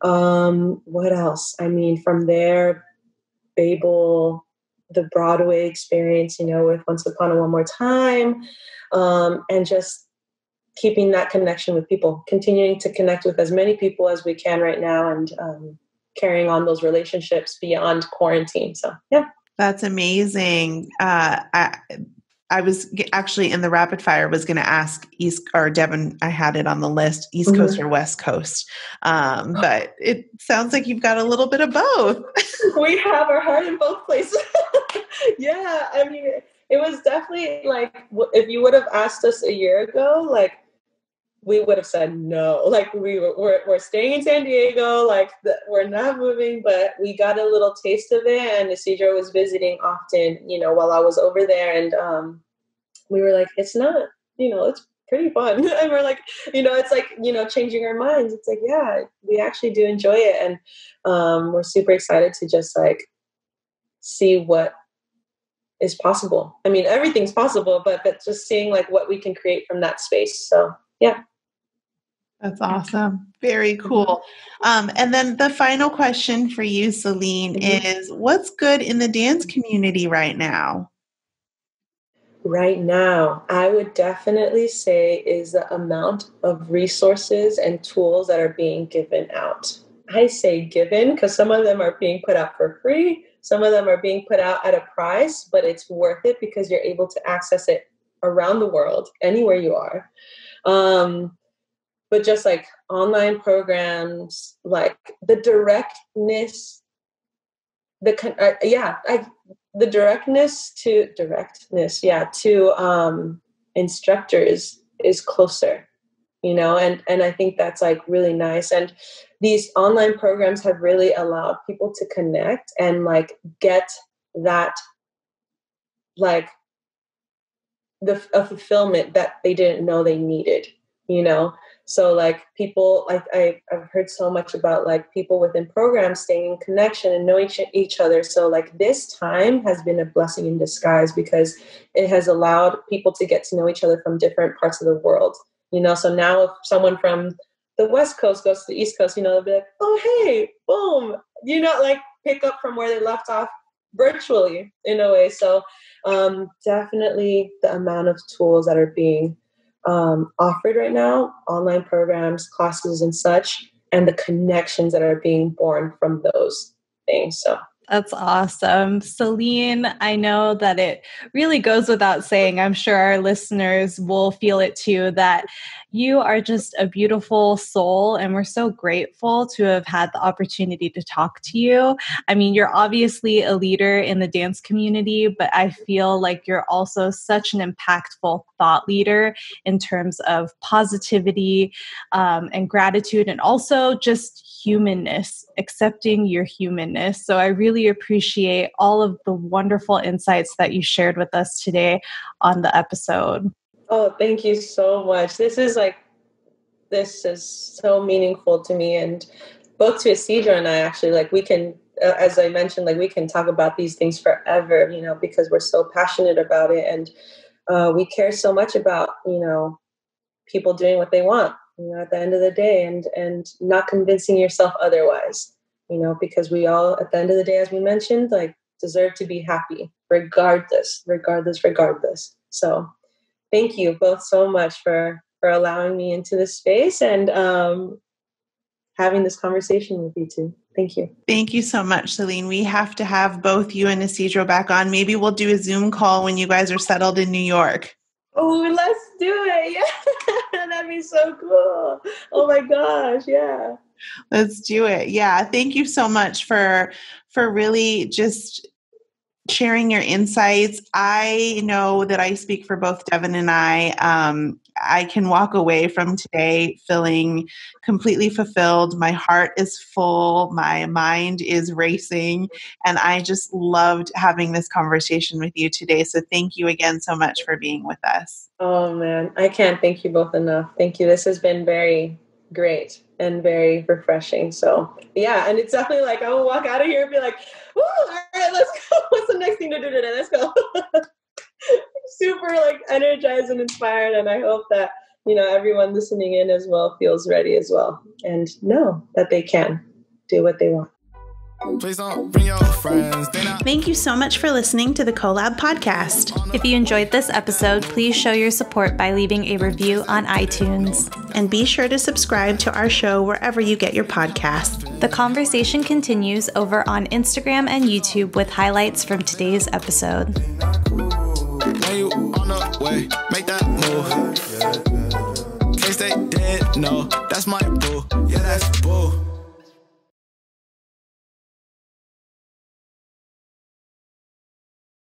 um, what else? I mean, from there, Babel the Broadway experience, you know, with Once Upon a One More Time, um, and just keeping that connection with people, continuing to connect with as many people as we can right now, and um, carrying on those relationships beyond quarantine. So, yeah. That's amazing. Uh, I, I was actually in the rapid fire was going to ask East or Devin. I had it on the list, East mm-hmm. Coast or West Coast. Um, but it sounds like you've got a little bit of both. (laughs) we have our heart in both places. (laughs) yeah, I mean, it was definitely like if you would have asked us a year ago, like we would have said no. Like we were, we're, we're staying in San Diego. Like the, we're not moving, but we got a little taste of it. And Isidro was visiting often, you know, while I was over there, and um, we were like, it's not, you know, it's pretty fun. (laughs) and we're like, you know, it's like you know, changing our minds. It's like, yeah, we actually do enjoy it, and um, we're super excited to just like see what is possible. I mean, everything's possible, but but just seeing like what we can create from that space. So yeah. That's awesome. Very cool. Um, and then the final question for you, Selene, mm-hmm. is what's good in the dance community right now? Right now, I would definitely say is the amount of resources and tools that are being given out. I say given because some of them are being put out for free, some of them are being put out at a price, but it's worth it because you're able to access it around the world, anywhere you are. Um, but just like online programs, like the directness, the uh, yeah, I, the directness to directness, yeah, to um, instructors is closer, you know, and and I think that's like really nice. And these online programs have really allowed people to connect and like get that like the a fulfillment that they didn't know they needed you know So like people, like I, I've heard so much about like people within programs staying in connection and knowing each, each other. So like this time has been a blessing in disguise because it has allowed people to get to know each other from different parts of the world. You know, so now if someone from the West Coast goes to the East Coast, you know, they'll be like, oh hey, boom, you know, like pick up from where they left off virtually in a way. So um, definitely the amount of tools that are being um, offered right now online programs, classes, and such, and the connections that are being born from those things. So that's awesome. Selene, I know that it really goes without saying, I'm sure our listeners will feel it too, that you are just a beautiful soul, and we're so grateful to have had the opportunity to talk to you. I mean, you're obviously a leader in the dance community, but I feel like you're also such an impactful thought leader in terms of positivity um, and gratitude, and also just humanness, accepting your humanness. So I really appreciate all of the wonderful insights that you shared with us today on the episode. Oh, thank you so much. This is like, this is so meaningful to me. And both to Isidro and I actually, like, we can, uh, as I mentioned, like, we can talk about these things forever, you know, because we're so passionate about it. And uh, we care so much about, you know, people doing what they want you know at the end of the day and and not convincing yourself otherwise you know because we all at the end of the day as we mentioned like deserve to be happy regardless regardless regardless so thank you both so much for for allowing me into this space and um having this conversation with you too thank you thank you so much Selene we have to have both you and isidro back on maybe we'll do a zoom call when you guys are settled in new york Oh, let's do it. (laughs) Yeah. That'd be so cool. Oh my gosh. Yeah. Let's do it. Yeah. Thank you so much for for really just sharing your insights. I know that I speak for both Devin and I. Um, I can walk away from today feeling completely fulfilled. My heart is full, my mind is racing, and I just loved having this conversation with you today. So, thank you again so much for being with us. Oh, man, I can't thank you both enough. Thank you. This has been very great and very refreshing. So, yeah, and it's definitely like I will walk out of here and be like, "Woo! all right, let's go. (laughs) What's the next thing to do today? Let's go. (laughs) super like energized and inspired and i hope that you know everyone listening in as well feels ready as well and know that they can do what they want Thank you so much for listening to the Co-Lab podcast. If you enjoyed this episode, please show your support by leaving a review on iTunes. And be sure to subscribe to our show wherever you get your podcast. The conversation continues over on Instagram and YouTube with highlights from today's episode you on the way, make that move. Can't stay dead, no, that's my boo. Yeah,